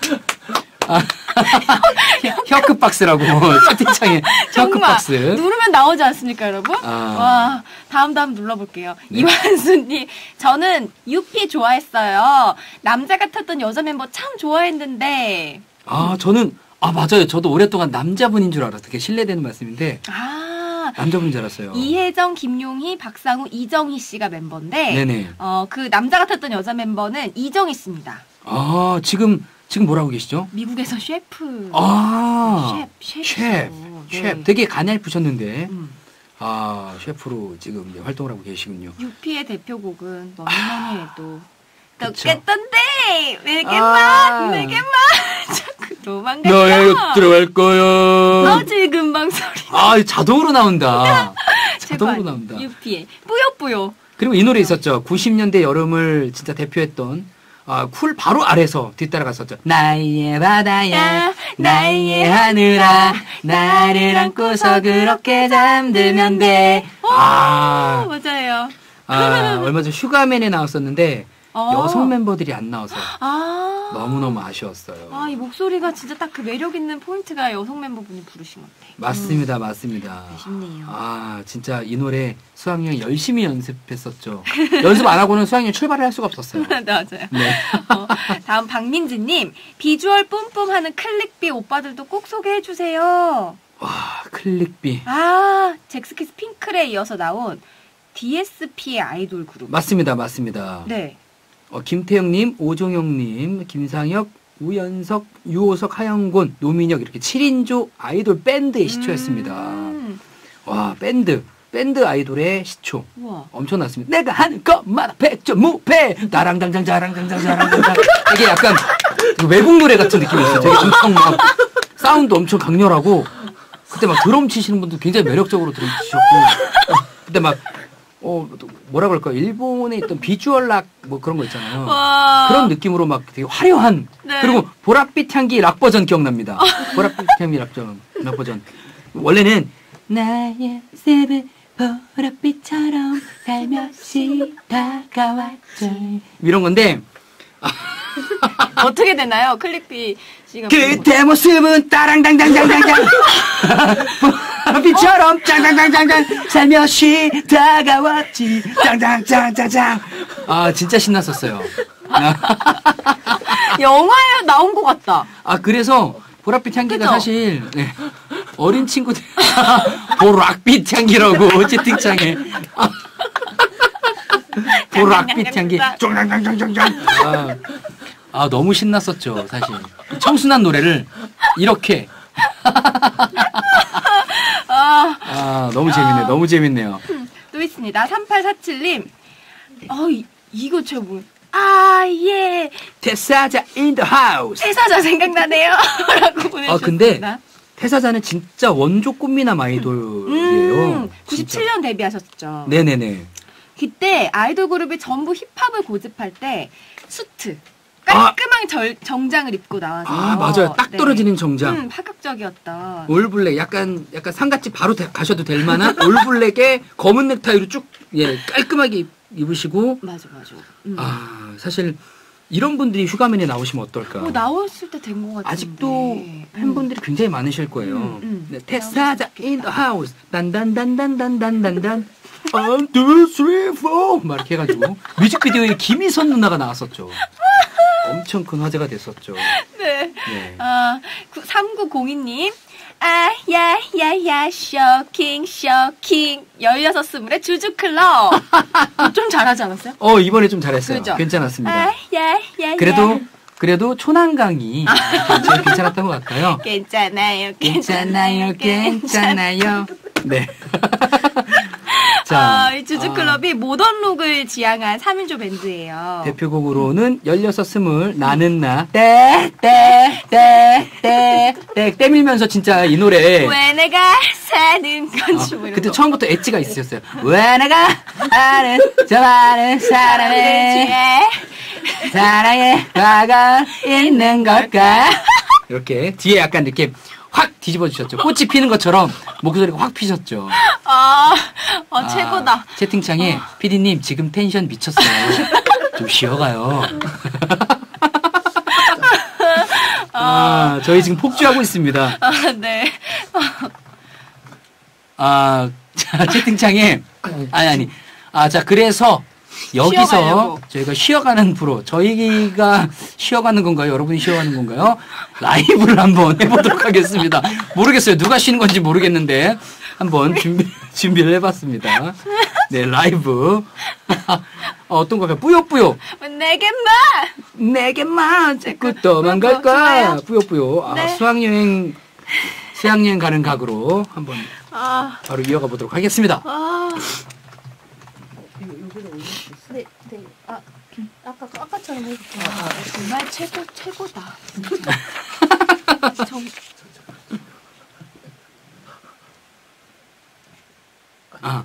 아, <laughs> 혀크박스라고 채팅창에 혀크박스. 누르면 나오지 않습니까, 여러분? 아. 와, 다음 다음 눌러볼게요. 네. 이완수님, 저는 유피 좋아했어요. 남자 같았던 여자 멤버 참 좋아했는데, 아 저는 아 맞아요. 저도 오랫동안 남자분인 줄 알았어요. 되게 신뢰되는 말씀인데 아, 남자분인 줄 알았어요. 이혜정, 김용희, 박상우, 이정희 씨가 멤버인데, 네네. 어, 그 남자 같았던 여자 멤버는 이정희 씨입니다. 아 지금 지금 뭐라고 계시죠? 미국에서 셰프. 아 셰프, 셰프, 셰프죠. 네. 셰프. 되게 가냘프셨는데 음. 아 셰프로 지금 이제 활동을 하고 계시군요. 유피의 대표곡은 뭐니 해도 아. 내게만 내게만 <laughs> 자꾸 도망갔다 너의 들어갈 거야. 어제 금방 소리 아 자동으로 나온다. <laughs> 자동으로. 나온다. 유피의 뿌요뿌요 그리고 이 노래 있었죠. 90년대 여름을 진짜 대표했던 아, 쿨 바로 아래서 뒤따라갔었죠. 나의 바다야, 야, 나의 하늘아, 나를 안고서 그렇게 잠들면 돼. 오, 아, 맞아요 아, 얼마 전 휴가맨에 나왔었는데 어. 여성 멤버들이 안 나와서 아, 너무너무 아쉬웠어요. 아, 이 목소리가 진짜 딱 그 매력 있는 포인트가 여성 멤버분이 부르신 것 같아. 맞습니다, 맞습니다. 아쉽네요. 아, 진짜 이 노래 수학여행 열심히 연습했었죠. <laughs> 연습 안 하고는 수학여행 출발을 할 수가 없었어요. <laughs> 네, 맞아요. 네. <laughs> 어, 다음 박민지님 비주얼 뿜뿜하는 클릭비 오빠들도 꼭 소개해 주세요. 와, 클릭비. 아 젝스키스 핑클에 이어서 나온 DSP의 아이돌 그룹. 맞습니다, 맞습니다. 네. 어, 김태형님, 오종혁님, 김상혁, 우연석, 유호석, 하현곤, 노민혁 이렇게 7인조 아이돌 밴드의 시초였습니다. 음. 와 밴드 밴드 아이돌의 시초 우와. 엄청났습니다. 내가 하는 것마다 백전무패 나랑장장 자랑장장 자랑장장 이게 약간 그 외국 노래 같은 느낌이었어요. 되게 엄청 막 사운드 엄청 강렬하고 그때 막 드럼 치시는 분도 굉장히 매력적으로 드럼 치셨고 그때 막 어, 뭐라 그럴까 일본에 있던 비주얼 락 뭐 그런 거 있잖아요. 와. 그런 느낌으로 막 되게 화려한 네. 그리고 보랏빛 향기 락 버전 기억납니다. 보랏빛 향기 락 버전 락 버전 원래는 나의 세븐 보랏빛처럼 살며시 다가왔죠 이런 건데 어떻게 되나요? 클릭비. 그때 모습은 따랑당당당당당. <laughs> 보랏빛처럼 짱짱짱짱짱. 살며시 다가왔지. 짱짱짱짱짱. 아 진짜 신났었어요. <laughs> 영화에 나온 것 같다. 아 그래서 보랏빛 향기가 그죠? 사실 네, 어린 친구들 <laughs> 보랏빛 향기라고 채팅창에. 아, 보랏빛 향기. 쫑장장장장장 아, 아 너무 신났었죠 사실 이 청순한 노래를 이렇게 <laughs> 아, 아 너무 재밌네 너무 재밌네요 또 있습니다. 3847님. 어, 이, 이거 제가 뭐. 아, 예. 태사자 in the house 회사자 생각나네요. <laughs> 라고 보내주셨습니다. 아 근데 태사자는 진짜 원조 꽃미남 아이돌이에요 음, 진짜. 97년 데뷔하셨죠. 네네네 그때 아이돌 그룹이 전부 힙합을 고집할 때 수트 아. 깔끔한 절- 정장을 입고 나와서 아 맞아요 딱 네. 떨어지는 정장 음, 파격적이었던 올블랙 약간 약간 상갓집 바로 대- 가셔도 될 만한 <laughs> 올블랙에 검은 넥타이로 쭉 예 깔끔하게 입- 입으시고 맞아 맞아. 음. 아 사실 이런 분들이 휴가맨에 나오시면 어떨까? 뭐 나왔을 때 된 것 같은데. 아직도 음. 팬분들이 굉장히 많으실 거예요. 음, 음. 네, 테사자 in the house 단단단단단단단단 one two three four 막 이렇게 해가지고 뮤직비디오에 김희선 누나가 나왔었죠. <laughs> 엄청 큰 화제가 됐었죠. <laughs> 네. 네. 아, 3902님. 아, 야, 야, 야, 쇼킹, 쇼킹. 16 스물의 주주클럽. <laughs> 좀 잘하지 않았어요? 어 이번에 좀 잘했어요. 그죠? 괜찮았습니다. 아, 야, 야, 그래도 야. 그래도 초난강이 제일 괜찮았던 것 같아요. <laughs> 괜찮아요, 괜찮아요, 괜찮아요. 네. 자, 아, 이 주주클럽이 모던 록을 지향한 3인조 밴드예요. 대표곡으로는 16, 스물, 나는 나, 떼, 떼, 떼, 떼, 떼, 떼밀면서 진짜 이 노래. 왜 내가 사는 어, 건지 뭐 이런 그때 거. 처음부터 엣지가 있으셨어요. 왜 내가 아는 저 많은 사람의. 사랑에 화가 있는 걸까? 이렇게 뒤에 약간 이렇게 확 뒤집어 주셨죠. 꽃이 피는 것처럼 목소리가 확 피셨죠. 아, 어, 아, 최고다. 채팅창에 피디님 지금 텐션 미쳤어요. 좀 쉬어가요. <laughs> 아, 저희 지금 폭주하고 있습니다. 아, 네. 아, 자, 채팅창에 아니 아니. 아, 자, 그래서 여기서 쉬어가려고. 저희가 쉬어가는 프로, 저희가 쉬어가는 건가요? 여러분이 쉬어가는 건가요? 라이브를 한번 해보도록 하겠습니다. 모르겠어요. 누가 쉬는 건지 모르겠는데 한번 준비 준비를 해봤습니다. 네, 라이브. <laughs> 어, 어떤 거요? 뿌요뿌요. 내게만! 내게만 자꾸 도망갈 거야. 좋아요. 뿌요뿌요. 아, 네. 수학여행 수학여행 가는 각으로 한번 아, 바로 이어가 보도록 하겠습니다. 아. 아, 아까 아까처럼 해주세요. 아, 정말 최고, 최고다. 정, 아,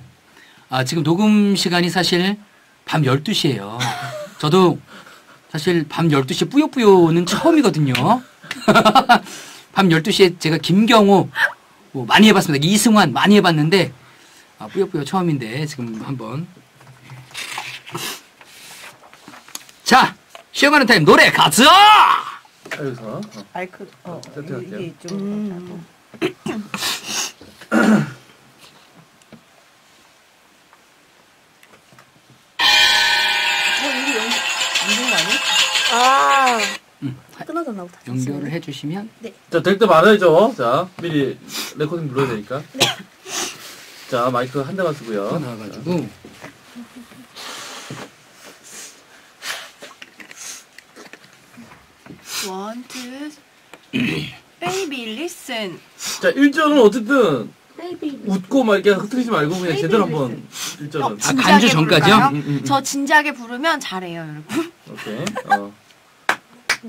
아, 지금 녹음 시간이 사실 밤 12시예요. 저도 사실 밤 12시에 뿌요뿌요는 처음이거든요. <laughs> 밤 12시에 제가 김경호 뭐 많이 해봤습니다. 이승환 많이 해봤는데 아, 뿌요뿌요 처음인데 지금 한번 자 쉬어가는 타임 노래 가자! 여기서 마이크, 어, 세팅할게요. 이게 좀. 아, 음, 끊어졌나 보다. 연결을 해주시면 자, 될 때 말해줘. 자, 미리 레코딩 눌러야 되니까. 자, 마이크 한 대만 쓰고요. 나와가지고 one, two. Baby listen. 자 1절은 어쨌든 웃고 막 이렇게 흐트리지 말고 그냥 제대로 한번 1절은. 아, 진지하게 간주 전까지요? 음, 음, 음. 저 진지하게 부르면 잘해요, 여러분. 오케이. 어.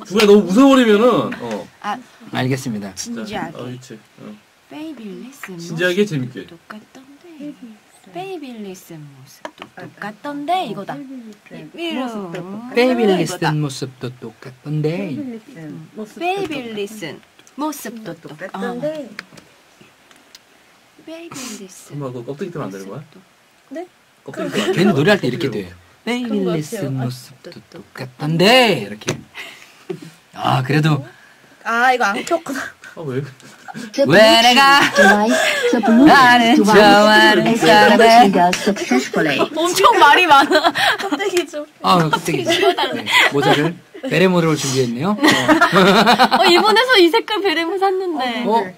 중간에 너무 웃어버리면은 어. 아, 알겠습니다. 자, 진지하게. 어, 그렇지. 어. Baby listen. 진지하게 재밌게. 똑같던데. Baby listen 모습도 똑같던데 이거다. 이로. Baby 이거다. listen 모습도 똑같던데. Baby listen 모습도 똑같던데. 베이비 리슨. 엄마 그거 껍데기 때문에 안 되는 거야? 네? 껍데기 걔는 노래할 때 이렇게 돼요. 베이비 그런 것 리슨 같아요. 모습도 똑같던데. 이렇게. <laughs> 아, 그래도 아 이거 안 켰구나. 아 왜? 왜 내가 <laughs> 나는 좋아하는 사람을 <laughs> 엄청 말이 많아. <laughs> 껍데기 좀. 아, 갑자기 네, 모자를 베레모를 준비했네요. 어, 일본에서 이 색깔 베레모 샀는데. 어, 어,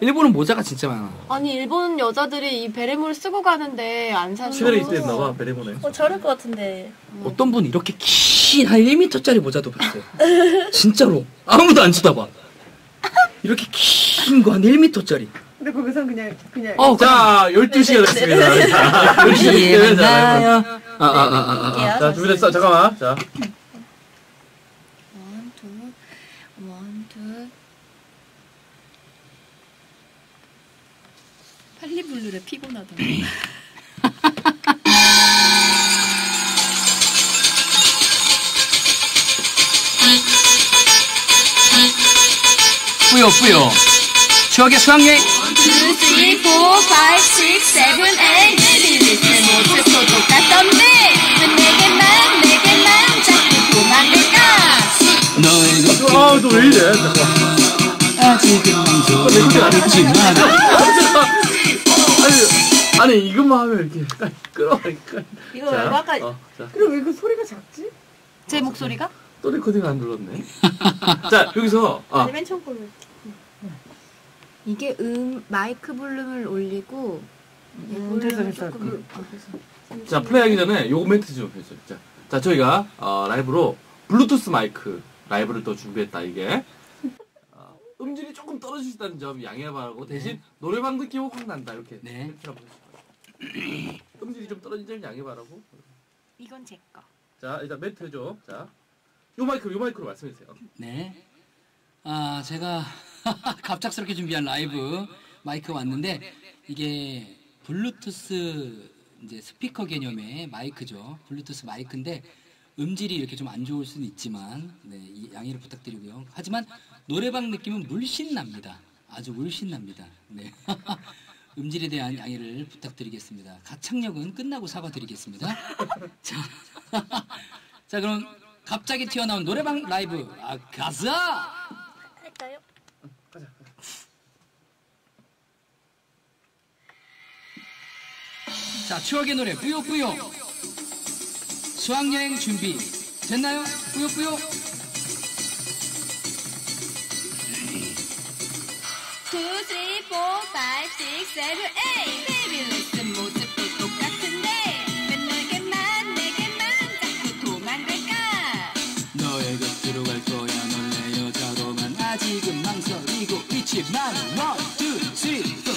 일본은 모자가 진짜 많아. 아니, 일본 여자들이 이 베레모를 쓰고 가는데 안 사는 최근에 있었나봐 베레모네. 어 저럴 것 같은데. 어떤 분 이렇게 긴한 1m짜리 모자도 봤어요. 진짜로 아무도 안 쳐다봐. 이렇게 긴 거한 1m짜리. 근데 거기서 그냥 그냥. 어, 자 12시가 됐습니다. 자, 12시가 됐잖아요. 아, 아, 아, 아, 아. 자 준비됐어. 잠깐만. 자 원, 투, 원, 투. 빨리 부르래 피곤하다. 뿌요, 뿌요. 추억의 수학여행. 2, 3, 4, 5, 6, 7, 8 비비리스 모습도 똑같던데 왜 내게만 내게만 자꾸 도망갈까 너의 아, 또왜 이래? 아직은 망설이지만 아니, 아니, 이것만 하면 이렇게 약간 끌어가니까. 이거 자, 왜 아까 어, 자, 그럼 왜 그 소리가 작지? 제 목소리가? 또 레코딩 안 눌렀네. <laughs> 자, 여기서, 아, 아니 맨 처음 걸로. 이게 음 마이크 볼륨을 올리고 음, 됐어 됐어. 그, 자, 플레이하기 전에 요거 멘트 좀 해주세요. 자, 자 저희가, 어, 라이브로 블루투스 마이크 라이브를 또 준비했다, 이게. 어, 음질이 조금 떨어질 수 있다는 점 양해해 바라고, 대신 노래방 느낌은 확 난다, 이렇게. 네. <clears throat> 음질이 좀 떨어진 점 양해 바라고. 이건 제 거. 자, 일단 멘트 해줘. 자, 요 마이크, 요 마이크로 말씀해주세요. 네. 아, 제가 <laughs> 갑작스럽게 준비한 라이브 마이크 왔는데 이게 블루투스 이제 스피커 개념의 마이크죠. 블루투스 마이크인데 음질이 이렇게 좀 안 좋을 수는 있지만 네, 이 양해를 부탁드리고요. 하지만 노래방 느낌은 물씬 납니다. 아주 물씬 납니다. 네. <laughs> 음질에 대한 양해를 부탁드리겠습니다. 가창력은 끝나고 사과드리겠습니다. <laughs> 자, 자 그럼 갑자기 튀어나온 노래방 라이브 아 가자! 할까요? 자 추억의 노래 뿌요뿌요. 수학여행 준비 됐나요? 뿌요뿌요? 2, 3, 4, 5, 6, 7, 8 Baby listen 모습도 똑같은데 왜 내게만 내게만 자꾸 도망갈까? 너의 곁으로 갈 거야 넌 내 여자로만. 아직은 망설이고 있지만 One, two, three, four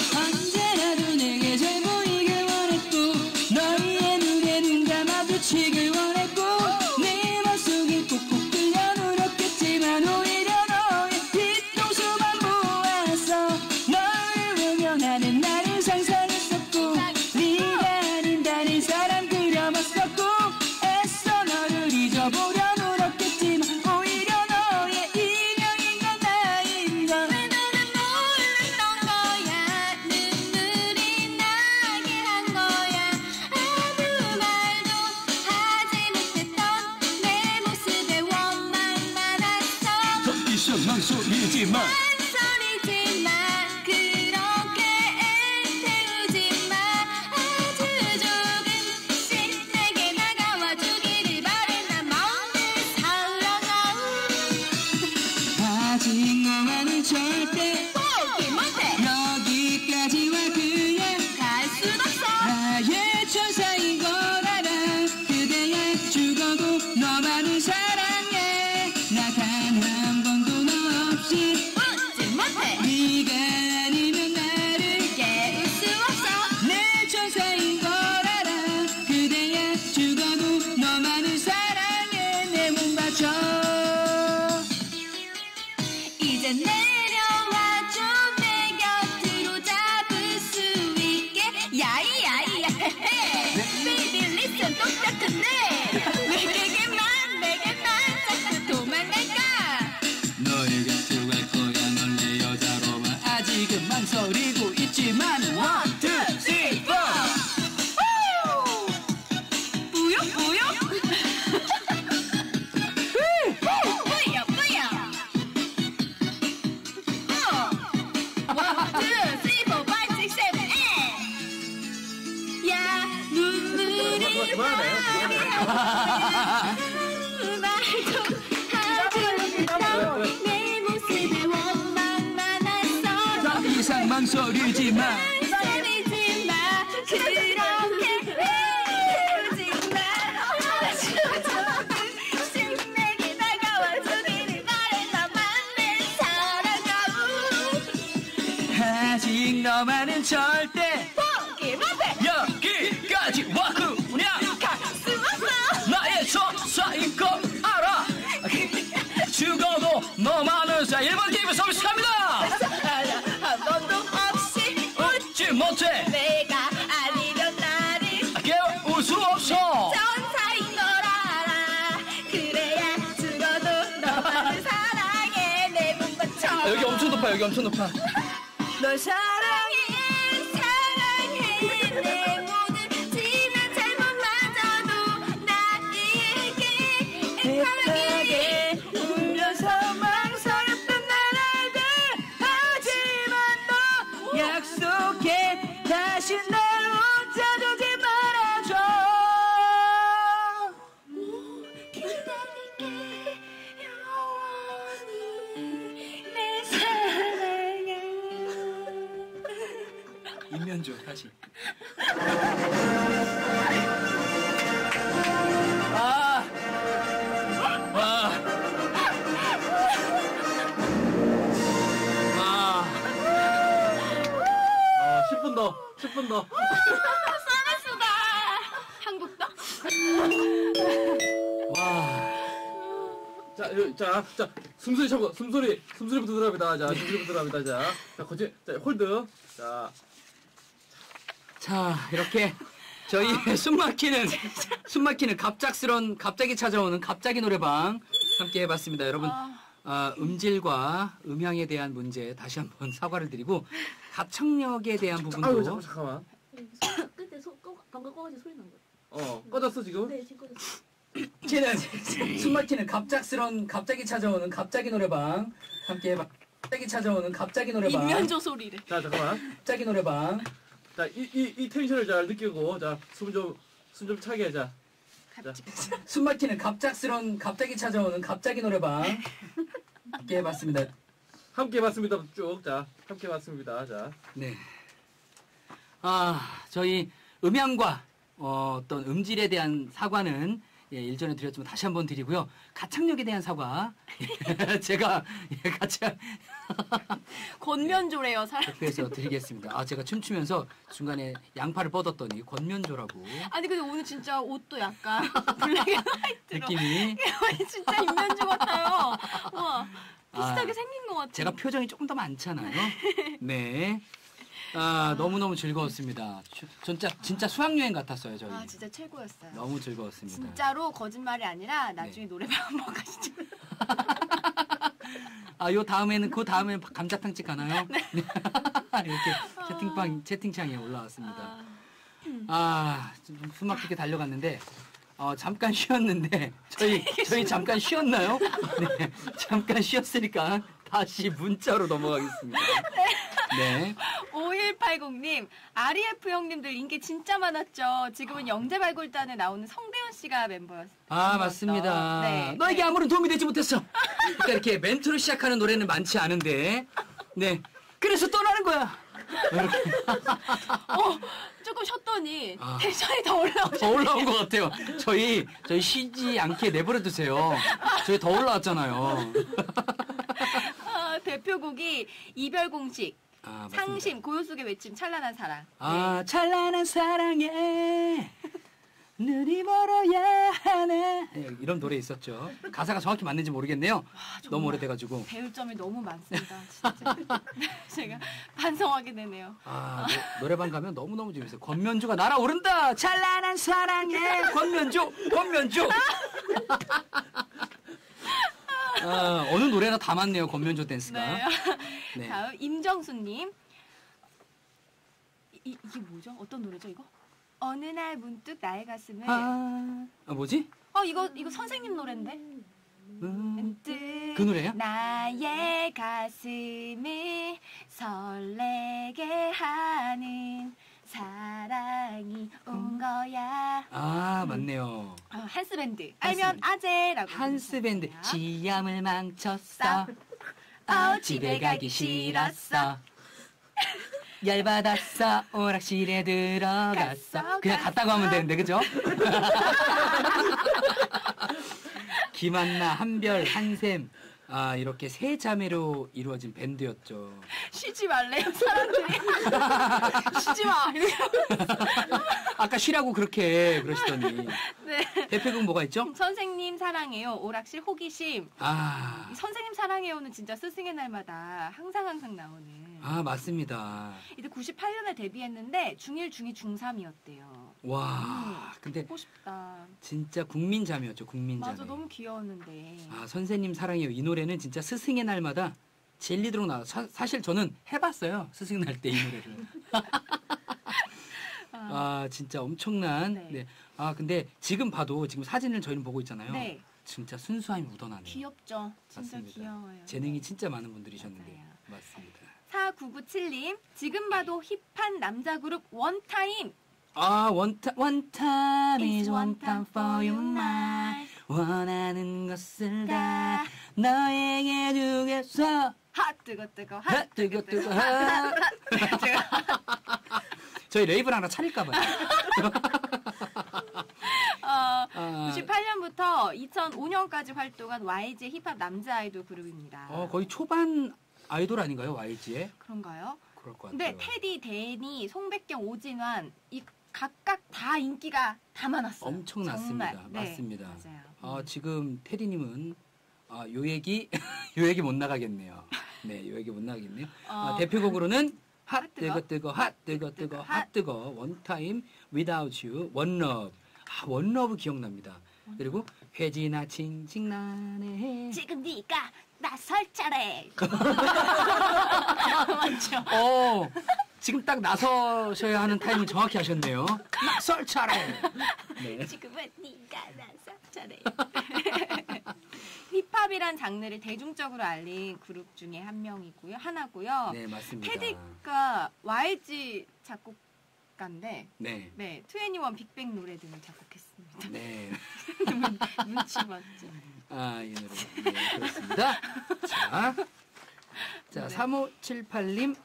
널 사랑해 사랑해 내 서비스다 한국도 와. 자, 여- 자, 자, 숨소리 참고, 숨소리, 숨소리부터 들어갑니다. 자, 숨소리부터 들어갑니다. 자, 자, 거치, 자, hold. 자, 자, 이렇게 저희 <laughs> 숨막히는 숨막히는 갑작스런 갑자기 찾아오는 갑자기 노래방 함께 해봤습니다. 여러분 아, 음질과 음향에 대한 문제 다시 한번 사과를 드리고 가창력에 대한 아유, 부분도 잠깐, 잠깐만. 그때 소, 꺼, 방금 꺼가지고 소리 난 거예요. 어, 꺼졌어, 지금? 네, 지금 꺼졌어. 저는 숨 막히는 갑작스런 갑자기 찾아오는 갑자기 노래방 함께 해봐. 갑자기 찾아오는 갑자기 노래방 인면조 소리를. 자, 잠깐만. 갑자기 노래방 자, 이, 이, 이 텐션을 잘 느끼고, 자, 숨 좀, 숨 좀 차게 하자. 자, 숨막히는 갑작스런 갑자기 찾아오는 갑자기 노래방 함께 해봤습니다. 함께 봤습니다. 쭉. 자, 함께 봤습니다. 자. 네. 아, 저희 음향과 어, 어떤 음질에 대한 사과는 예, 일전에 드렸지만 다시 한번 드리고요. 가창력에 대한 사과 <laughs> 제가 예, 같이 <laughs> 권면조래요, 사람. 그래서 드리겠습니다. 아, 제가 춤추면서 중간에 양팔을 뻗었더니 권면조라고 아니, 근데 오늘 진짜 옷도 약간 <laughs> black and white로. 느낌이 아니, 진짜 인면조 같아요. 와, 비슷하게 아, 생긴 것 같아요. 제가 표정이 조금 더 많잖아요. 네. 아, 너무너무 즐거웠습니다. 추- 진짜, 진짜 수학여행 같았어요, 저희. 아 진짜 최고였어요. 너무 즐거웠습니다. 진짜로 거짓말이 아니라 네. 나중에 노래방 한번 가시죠. <laughs> 아, 요 다음에는, 그 다음에는 감자탕집 가나요? 네. <laughs> 이렇게 채팅방, 채팅창에 올라왔습니다. 아, 좀 숨막히게 달려갔는데, 어, 잠깐 쉬었는데, 저희, <laughs> 저희 잠깐 쉬었나요? 네. 잠깐 쉬었으니까 다시 문자로 넘어가겠습니다. 네. <laughs> 5180님, REF 형님들 인기 진짜 많았죠. 지금은 영재 발굴단에 나오는 성대현 씨가 멤버였어요. 아, 맞습니다. 네. 너에게 아무런 도움이 되지 못했어. 그러니까 이렇게 멘트로 시작하는 노래는 많지 않은데, 네. 그래서 떠나는 거야. <laughs> 어, 조금 쉬었더니 아. 텐션이 더 올라오죠. 더 올라온 것 같아요. 저희, 저희 쉬지 않게 내버려 두세요. 저희 더 올라왔잖아요. <laughs> 아, 대표곡이 이별 공식, 아. 상심, 고요 속의 외침, 찬란한 사랑. 아, 찬란한 사랑에 <laughs> 눈이 멀어야 하네. 네, 이런 노래 있었죠. 가사가 정확히 맞는지 모르겠네요. 너무 오래돼가지고. 배울 점이 너무 많습니다. 진짜. <laughs> 제가 반성하게 되네요. 아, 노, 노래방 가면 너무너무 재밌어요. 권면주가 날아오른다! 찬란한 사랑의 권면주! 권면주! <laughs> 아, 어느 노래나 다 맞네요, 권면주 댄스가. 네. <laughs> 네. 다음 임정수님. 이, 이- 이게 뭐죠? 어떤 노래죠 이거? 어느 날 문득 나의 가슴을 아, 아, 뭐지? 어 이거 이거 선생님 노래인데 음, 문득 그 노래요? 나의 가슴을 설레게 하는 사랑이 온 거야 아, 맞네요. 어, 한스 밴드 알면 아재라고 한스 밴드. 부르잖아요. 지압을 망쳤어. 싸. 아, 집에 가기 싫었어. <laughs> 열받았어. 오락실에 들어갔어. 갔어, 그냥 갔어. 갔다고 하면 되는데, 그죠? <laughs> 김한나, 한별, 한샘. 아, 이렇게 세 자매로 이루어진 밴드였죠. 쉬지 말래요 사람들이 <laughs> 쉬지 마 아까 쉬라고 그렇게 그러시더니. 네. 대표곡 뭐가 있죠? 선생님 사랑해요 오락실 호기심 아, 이 선생님 사랑해요는 진짜 스승의 날마다 항상 항상 나오는. 아, 맞습니다. 이때 98년에 데뷔했는데 중1, 중2, 중3이었대요. 와, 근데 보고 싶다. 진짜 국민 자매였죠, 국민 자매. 맞아, 너무 귀여웠는데. 아, 선생님 사랑해요. 이 노래는 진짜 스승의 날마다 젤리드로 나와. 사, 사실 저는 해봤어요. 스승 날 때 이 노래를. <laughs> 아, 진짜 엄청난. 네. 네. 아, 근데 지금 봐도 지금 사진을 저희는 보고 있잖아요. 네. 진짜 순수함이 묻어나네요. 귀엽죠? 진짜 맞습니다. 귀여워요. 재능이 진짜 많은 분들이셨는데. 맞아요. 맞습니다. 4997님, 지금 봐도 힙한 남자 그룹 원타임. 아, one, ti- one time is one time for you, my. 원하는 것을 다 너에게 주겠어. 하, 뜨거, 뜨거, 하, 하, 뜨거, 뜨거, 하. <laughs> <laughs> 저희 레이블 하나 차릴까 봐요. <laughs> 어, 아. 98년부터 2005년까지 활동한 YG 힙합 남자 아이돌 그룹입니다. 어, 거의 초반 아이돌 아닌가요, YG의? 그런가요? 그럴 것 같아요. 근데 테디, 데니, 송백경, 오진환 이 각각 다 인기가 다 많았어요. 엄청났습니다. 네, 맞습니다. 맞아요. 아, 지금 테디님은 아, 요 얘기 <laughs> 요 얘기 못 나가겠네요. 네, 요 얘기 못 나가겠네요. 아, 어. 대표곡으로는 핫핫 뜨거. 뜨거 핫 뜨거 뜨거 핫 핫. 뜨거 원타임 without you love 아 One Love 기억납니다. 그리고 쾌지나 칭칭 나네 지금 네가 나설 차례. <laughs> <laughs> 맞죠? 어 지금 딱 나서셔야 하는 타이밍 정확히 하셨네요. 나설 차례. 네. <laughs> 지금은 네가 나설 차례. <laughs> 힙합이란 장르를 대중적으로 알린 그룹 중에 한 명이고요. 하나고요. 네 맞습니다. 테디가 YG 작곡가인데 네. 네, 21 빅뱅 노래 등을 작곡했습니다. 네. <laughs> 눈치 봤죠. 아, 이 노래. 네, 그렇습니다. 자. 자, 네. 3578님.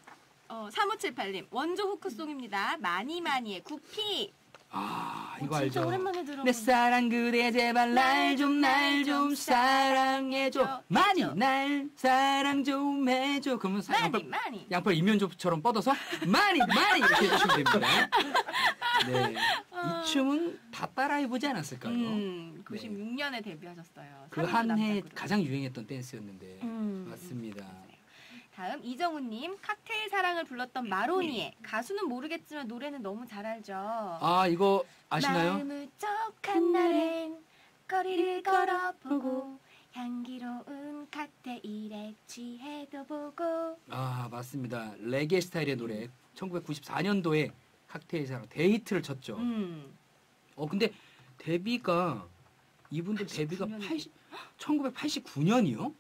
어, 3578님, 원조 후크송입니다. 많이 많이의 구피. 아, 어, 이거 진짜 알죠? 오랜만에 들어보는- 내 사랑 그대 제발 날 좀 날 좀 사랑해줘. 많이. 날 사랑 좀 해줘. 그러면 사- 많이, 양팔, 많이. 양팔 이면조처럼 뻗어서 많이 많이 이렇게 해주시면 됩니다. 네. 이 춤은 다 따라해보지 않았을까요? 음, 96년에 데뷔하셨어요. 그 한 해. 가장 유행했던 댄스였는데. 음. 맞습니다. 다음 이정우님 칵테일 사랑을 불렀던 마로니에 가수는 모르겠지만 노래는 너무 잘 알죠. 아, 이거 아시나요? 마음을 쩍한 날엔 거리를 걸어보고 향기로운 칵테일에 취해도 보고 아 맞습니다. 레게 스타일의 노래 1994년도에 칵테일 사랑 대히트를 쳤죠. 음. 어 근데 데뷔가 이분들 데뷔가 89년이요? 80, 1989년이요?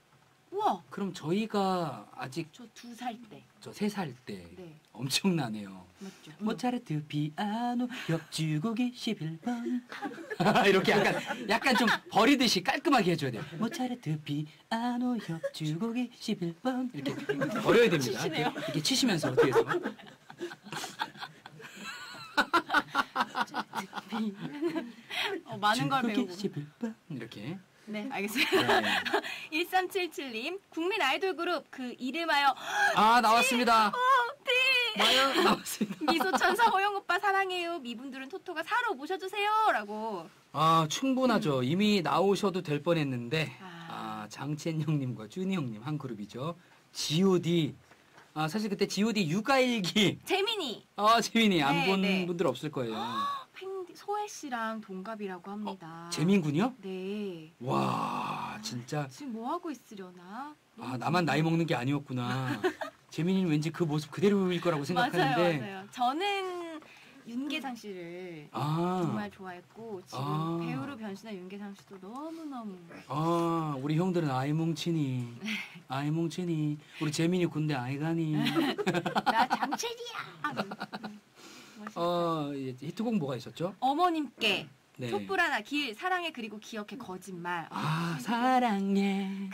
우와 그럼 저희가 아직 저 두 살 때 저 세 살 때 네. 엄청나네요. 맞죠? 모차르트 피아노 협주곡이 11번 <laughs> 이렇게 약간 약간 좀 버리듯이 깔끔하게 해줘야 돼요. 모차르트 피아노 협주곡이 11번 이렇게 버려야 됩니다. 치시네요. 이렇게 치시면서 뒤에서 어, 많은 걸 배우고 11번 이렇게 네 <laughs> 알겠습니다. 네. <laughs> 1377님 국민 아이돌 그룹 그 이름하여 아 나왔습니다. 어, 티 마야 <laughs> 나왔습니다. 미소 천사 호영 오빠 사랑해요. 미분들은 토토가 사러 모셔주세요라고. 아 충분하죠. 이미 나오셔도 될 뻔했는데 아. 아, 장첸 형님과 준이 형님 한 그룹이죠. G.O.D. 아 사실 그때 G.O.D. 육아일기 재민이 아 재민이 안 네, 본 네. 분들 없을 거예요. 소혜 씨랑 동갑이라고 합니다. 어, 재민군요? 네. 와 진짜 지금 뭐 하고 있으려나? 아 나만 나이 먹는 게 아니었구나. <laughs> 재민이는 왠지 그 모습 그대로일 거라고 생각하는데 맞아요, 맞아요. 저는 윤계상 씨를 아, 정말 좋아했고 지금 아. 배우로 변신한 윤계상 씨도 너무 너무 아 우리 형들은 아이 뭉치니 네. 아이 뭉치니 우리 재민이 군대 아이 가니 <laughs> 나 장첸이야. 어 히트곡 뭐가 있었죠? 어머님께 네. 촛불 하나 길 사랑해 그리고 기억해 거짓말. 아 사랑해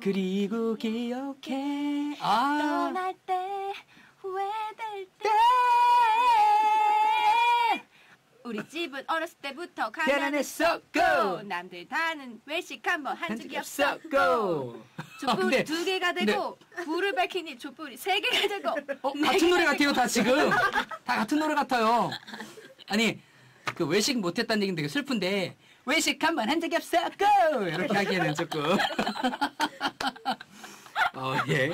그리고 그리고 기억해 아 떠날 때 후회될 때 우리 집은 어렸을 때부터 가난했어 가난했었고 남들 다는 외식 한번 한한 적이 없어 go 촛불이 아, 근데- 두 개가 되고 불을 밝히니 촛불이 세 개가 되고 어, 네 같은 노래 같아요 다 지금. 다 같은 노래 같아요. 아니 그 외식 못했다는 얘기는 되게 슬픈데 외식 한번 한 적이 없어 go 이렇게 하기에는 조금. <laughs> 어 예.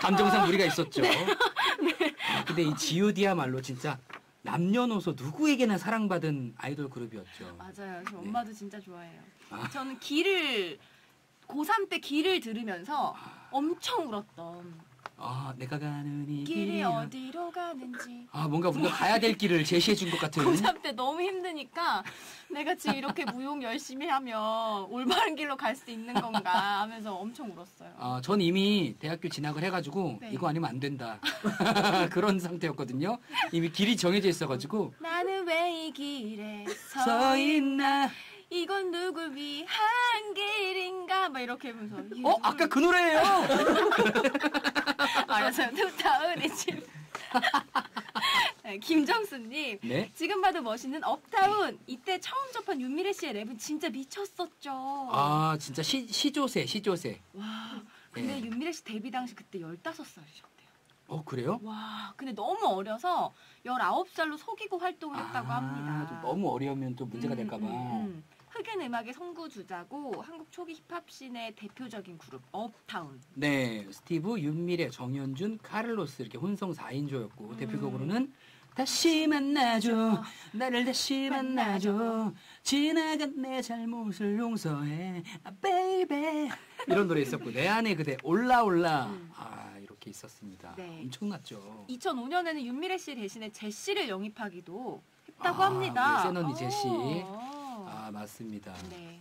감정상 무리가 있었죠. <laughs> 아, 근데 이 G.O.D야말로 진짜 남녀노소 누구에게나 사랑받은 아이돌 그룹이었죠 맞아요. 저 엄마도 진짜 좋아해요. 아. 저는 길을 고3 때 길을 들으면서 엄청 울었던 아 내가 가는 이 길이 길이 어디로 가는지 아 뭔가 우리가 가야 될 길을 제시해 준 것 같은 고3 때 너무 힘드니까 내가 지금 이렇게 무용 열심히 하면 올바른 길로 갈 수 있는 건가 하면서 엄청 울었어요. 아, 전 이미 대학교 진학을 해가지고 네. 이거 아니면 안 된다 <laughs> 그런 상태였거든요. 이미 길이 정해져 있어가지고 나는 왜 이 길에 서서 있나? 이건 누굴 위한 길인가 막 이렇게 하면서 어 아까 그 노래예요. <laughs> 알았어요. 투타운의 집. 네, 김정수님. 네. 지금 봐도 멋있는 업타운. 이때 처음 접한 윤미래 씨의 랩은 진짜 미쳤었죠. 아 진짜 시 시조새 시조새. 와. 근데 네. 윤미래 씨 데뷔 당시 그때 15살이셨대요. 어 그래요? 와. 근데 너무 어려서 19살로 속이고 활동을 했다고 합니다. 아, 좀 너무 어려우면 또 문제가 음, 될까봐. 음, 음. 흑인 음악의 선구 주자고 한국 초기 힙합 scene의 대표적인 그룹 업타운. 네, 스티브, 윤미래, 정현준, 카를로스 이렇게 혼성 4인조였고 대표곡으로는 다시 만나줘 나를 다시 만나줘. 지나간 내 잘못을 용서해. 아, baby 이런 노래 있었고 내 안에 그대 올라올라. 아 이렇게 있었습니다. 네. 엄청났죠. 2005년에는 윤미래 씨 대신에 제시를 영입하기도 했다고 아, 합니다. 센 언니 제시. 어. 아 맞습니다 네.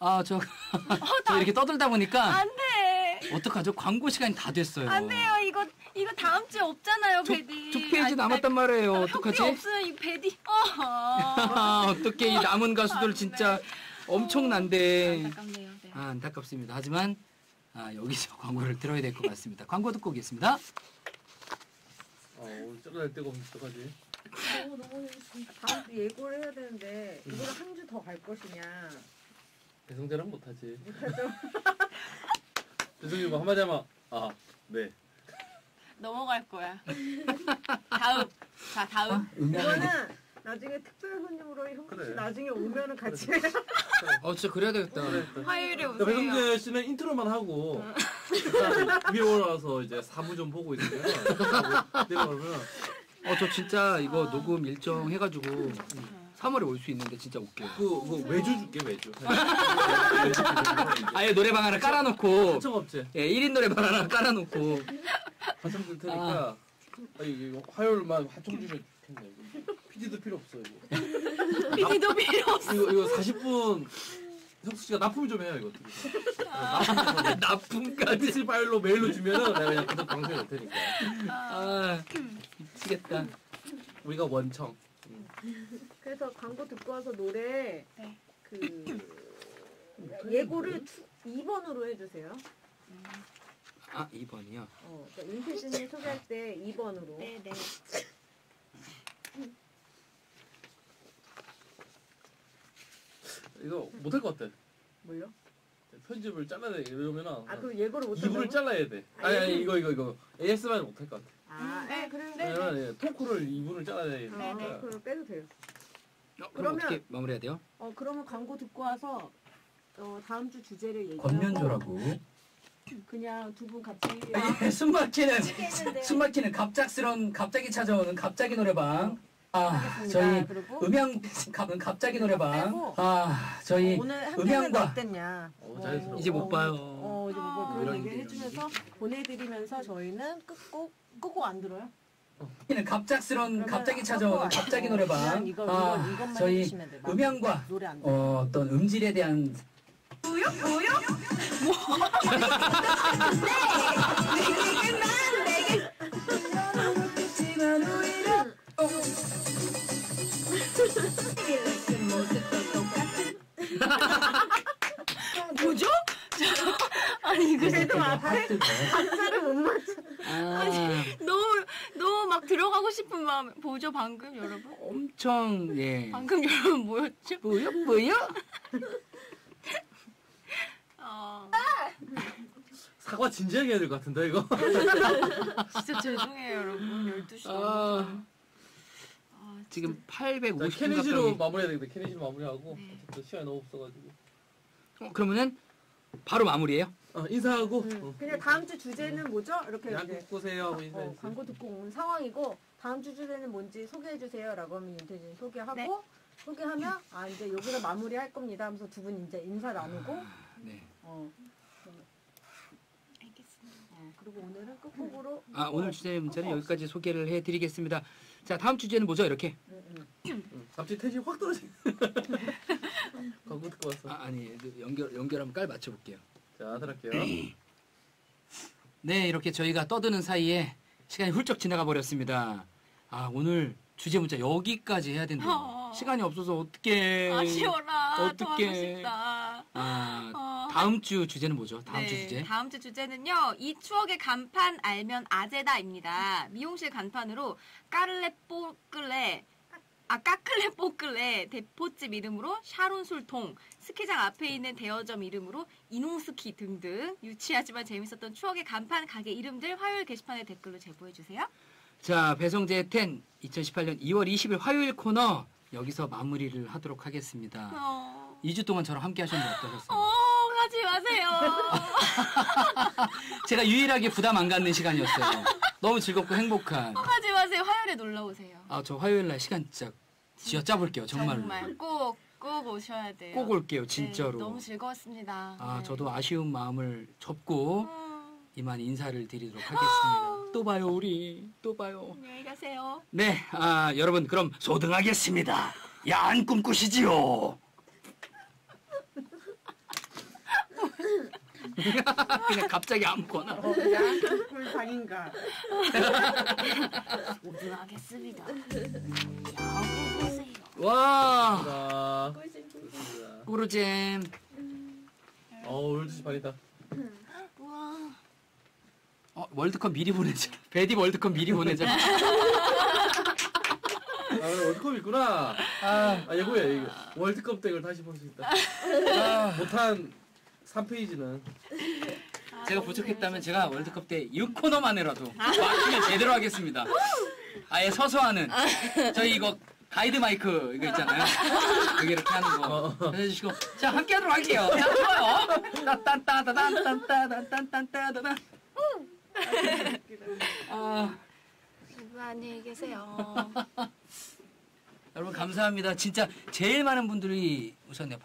아 저 <laughs> 저 이렇게 떠들다 보니까 안 돼. 어떡하죠 광고 시간이 다 됐어요 안 돼요. 이거 이거 다음 주에 없잖아요, 두, 베디. 두 페이지 남았단 말이에요 어떡하지 어떡하지? 없어요, 이 베디. 어. <laughs> 아, 어떻게 이 남은 가수들 진짜 엄청난데. 안타깝네요. 네. 아, 안타깝습니다. 하지만 아, 여기서 <laughs> 광고를 들어야 될 것 같습니다. 광고 듣고 오겠습니다. 아, 오늘 쩔어낼 데가 없는 어떡하지? 너무 너무 다음 주 예고를 해야 되는데 이걸 한 주 더 갈 것이냐. 배성재랑 못하지. 죄송해요, <laughs> 뭐 한마디 하면, 아, 네. 넘어갈 거야. <laughs> 다음. 자, 다음. 이거는 나중에 특별 손님으로 형수 씨 그래. 나중에 오면은 같이 어, 진짜 그래야 되겠다. 화요일에 야, 오세요. 배성재 씨는 인트로만 하고, 일단 위에 올라와서 이제 사무 좀 보고 있으면, 내려오면, 어, 저 진짜 이거 녹음 일정 해가지고 3월에 올 수 있는데 진짜 올게요. 그, 그 외주 줄게, 외주. <laughs> 아예 노래방 하나 깔아놓고, 하청업체. 예, 1인 노래방 하나 깔아놓고, 하청 줄 테니까, 아, 이거 화요일만 하청 주면 좋겠네. 이거. <laughs> PD도 필요 없어, 이거. 비디도 필요 없어. 이거, 이거 40분, 형수 씨가 납품 좀 해요, 이거. <laughs> 납품까지. MP3 파일로 메일로 주면은 내가 그냥 계속 방송해 놓을 테니까. 아, 미치겠다. 우리가 원청. 그래서 광고 듣고 와서 노래 네. 그 예고를 2번으로 해주세요. 아, 2번이요. 어, 그러니까 임필진님 소개할 때 2번으로. 네, 네. 이거 못할 것 같아. 뭘요? 편집을 잘라야 돼. 이러면은. 아 그럼 예고를 못 2부를 잘라야 돼. 아니, 아니, 이거, 이거, 이거. AS만 못할 것 같아. 아, 네, 그래. 왜냐면 예, 토크를 2분을 잘라야 되니까. 아, 그럼 빼도 돼요. 어, 그럼 그러면- 어떻게 마무리해야 돼요? 어, 그러면 광고 듣고 와서 어, 다음 주 주제를 얘기하고 건면조라고. 그냥 두 분 같이 예, 숨 막히는 했는데요. 숨 막히는 갑작스런 갑자기 찾아오는 갑자기 노래방. 아. 저희 그리고 음향 갑 갑자기 노래방. 빼고 아 저희 오늘 한 편은 음향과 어땠냐? 어, 자연스러워. 이제 못 봐요. 어, 이제 못 봐요. 이런 그런 얘기를 게 해주면서 보내드리면서 저희는 끝곡 끝곡 안 들어요? 는 갑작스런 갑자기 찾아오는 갑자기 노래방. 이거, 아 이거, 이것만 저희 해주시면 돼요. 음향과 노래 안 돼. 어, 어떤 음질에 대한 뭐 <laughs> 죠? <laughs> 아니 그래도 파트가 박자를 <laughs> 못 맞춰. 아, 너무 너무 막 들어가고 싶은 마음 보죠 방금 여러분? 엄청 예. 방금 여러분 뭐였죠? 뭐요 뭐요? 어, 사과 진지하게 해야 될 것 같은데, 이거. 진짜 죄송해요 여러분 12시 아, 넘었어요. 아, 지금 자, 850 케니지로 가까이. 마무리해야 되겠다. 케니지로 마무리하고. 네. 어쨌든 시간이 너무 없어가지고. 어, 그러면은 바로 마무리예요. 어, 인사하고. 음. 어. 그냥 다음 주 주제는 뭐죠? 이렇게 이제 보세요 어. 광고 듣고 온 상황이고 다음 주 주제는 뭔지 소개해 주세요라고 하면 윤태진 소개하고 네. 소개하면 아 이제 여기서 마무리할 겁니다 하면서 두 분 이제 인사 나누고 네. 어, 알겠습니다. 어, 그리고 오늘은 끝곡으로 아 오늘 주제 문자는 어, 여기까지 소개를 해드리겠습니다. 자 다음 주제는 뭐죠? 이렇게 음. 갑자기 텐션이 확 떨어지. 광고 <laughs> 듣고 왔어. 아, 아니 연결 연결 한번 깔 맞춰볼게요. 자, 들을게요. <clears throat> 네 이렇게 저희가 떠드는 사이에 시간이 훌쩍 지나가 버렸습니다. 아 오늘 주제 문자 여기까지 해야 된다. 어. 시간이 없어서 어떻게? 아쉬워라. 싶다. 아 어, 다음 주 주제는 뭐죠? 다음 주 네, 주제. 다음 주 주제는요. 이 추억의 간판 알면 아재다입니다. 미용실 간판으로 까르레 뽀끌레 아 까클레 뽀끌레 대포집 이름으로 샤론 술통 스키장 앞에 있는 대여점 이름으로 이농스키 등등 유치하지만 재밌었던 추억의 간판 가게 이름들 화요일 게시판에 댓글로 제보해 주세요. 자 배성재 10 2018년 2월 20일 화요일 코너 여기서 마무리를 하도록 하겠습니다. 어, 2주 동안 저랑 함께 하셨는데 어떠셨어요? 어 가지 마세요. <laughs> 제가 유일하게 부담 안 갖는 시간이었어요. 너무 즐겁고 행복한. 어, 가지 마세요. 화요일에 놀러 오세요. 아, 저 화요일 날 시간 진짜 쥐어 짜볼게요, 정말로. 정말 꼭, 꼭 오셔야 돼요. 꼭 올게요, 진짜로. 네, 너무 즐거웠습니다. 아, 네. 저도 아쉬운 마음을 접고 음, 이만 인사를 드리도록 하겠습니다. 또 봐요, 우리. 또 봐요. 안녕히 가세요. 네, 아, 여러분, 그럼 소등하겠습니다. 야한 꿈꾸시지요. <laughs> 그냥 갑자기 아무거나. 야 불상인가 오등하겠습니다. <laughs> 야구 보세요. 와. 꾸르잼. 어, 12시 반이다. 우와. 어, 월드컵 미리 보내자. 베디 월드컵 미리 보내자. <laughs> 아, 월드컵 있구나. 아, 아, 이거야, 이거. 월드컵 덱을 다시 볼 수 있다. 아. 못한 3페이지는. <laughs> 제가 부족했다면 제가 월드컵 때 6코너만이라도 맞추면 제대로 하겠습니다. 아예 서서 하는 저희 이거 가이드 마이크 이거 있잖아요. 여기 이렇게 하는 거 해주시고 자 함께 하도록 할게요. 자 좋아요. 따딴따다단딴따단딴딴따다단. 아 누구 안녕히 계세요. 여러분 감사합니다. 진짜 제일 많은 분들이 오셨네요.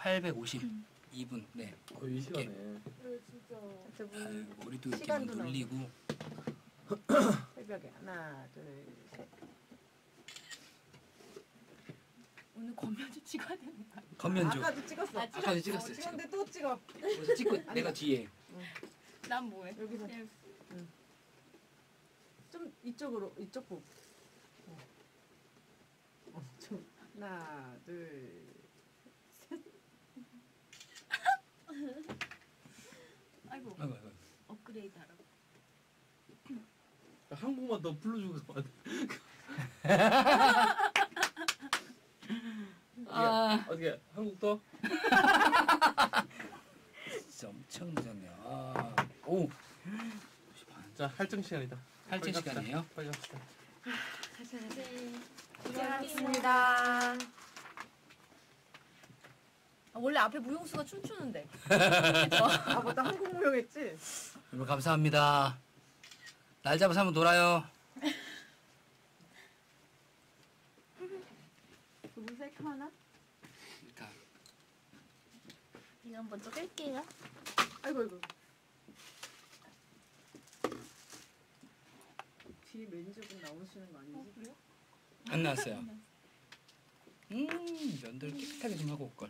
852분. 네. 거의 이 시간에. 아유, 우리도 이렇게 막 시간도 놀리고. <coughs> 새벽에 하나 둘 셋 오늘 권면주 찍어야 되는 거 아니야? 건면조. 아까도 찍었어 아, 아까도 찍었어요. 어, 지금. 찍었는데 또 찍어 그래서 찍고 내가 뒤에. 난 뭐해? 여기서. 네. 좀 이쪽으로 이쪽 보 어. 어, 좀 하나 둘 <laughs> 아이고, 아이고 아이고. 업그레이드 하라고. 한 곡만 더 불러주고 서 <laughs> 아. 어떻게, 한국 더? <laughs> 진짜 엄청 늦었네요. 아. 오. 자, 할증 시간이다. 탈진 시간이에요. 빨리 갑시다. 고생하셨습니다. 아, 원래 앞에 무용수가 춤추는데. 아 맞다 한국 무용했지? 여러분 감사합니다. 날 잡아서 한번 놀아요. 무색 하나? 그러니까 이건 먼저 끌게요. 아이고 아이고 뒤에 매니저분 나오시는 거 아니지? 안 나왔어요. 음 면들 깨끗하게 좀 하고 올 걸.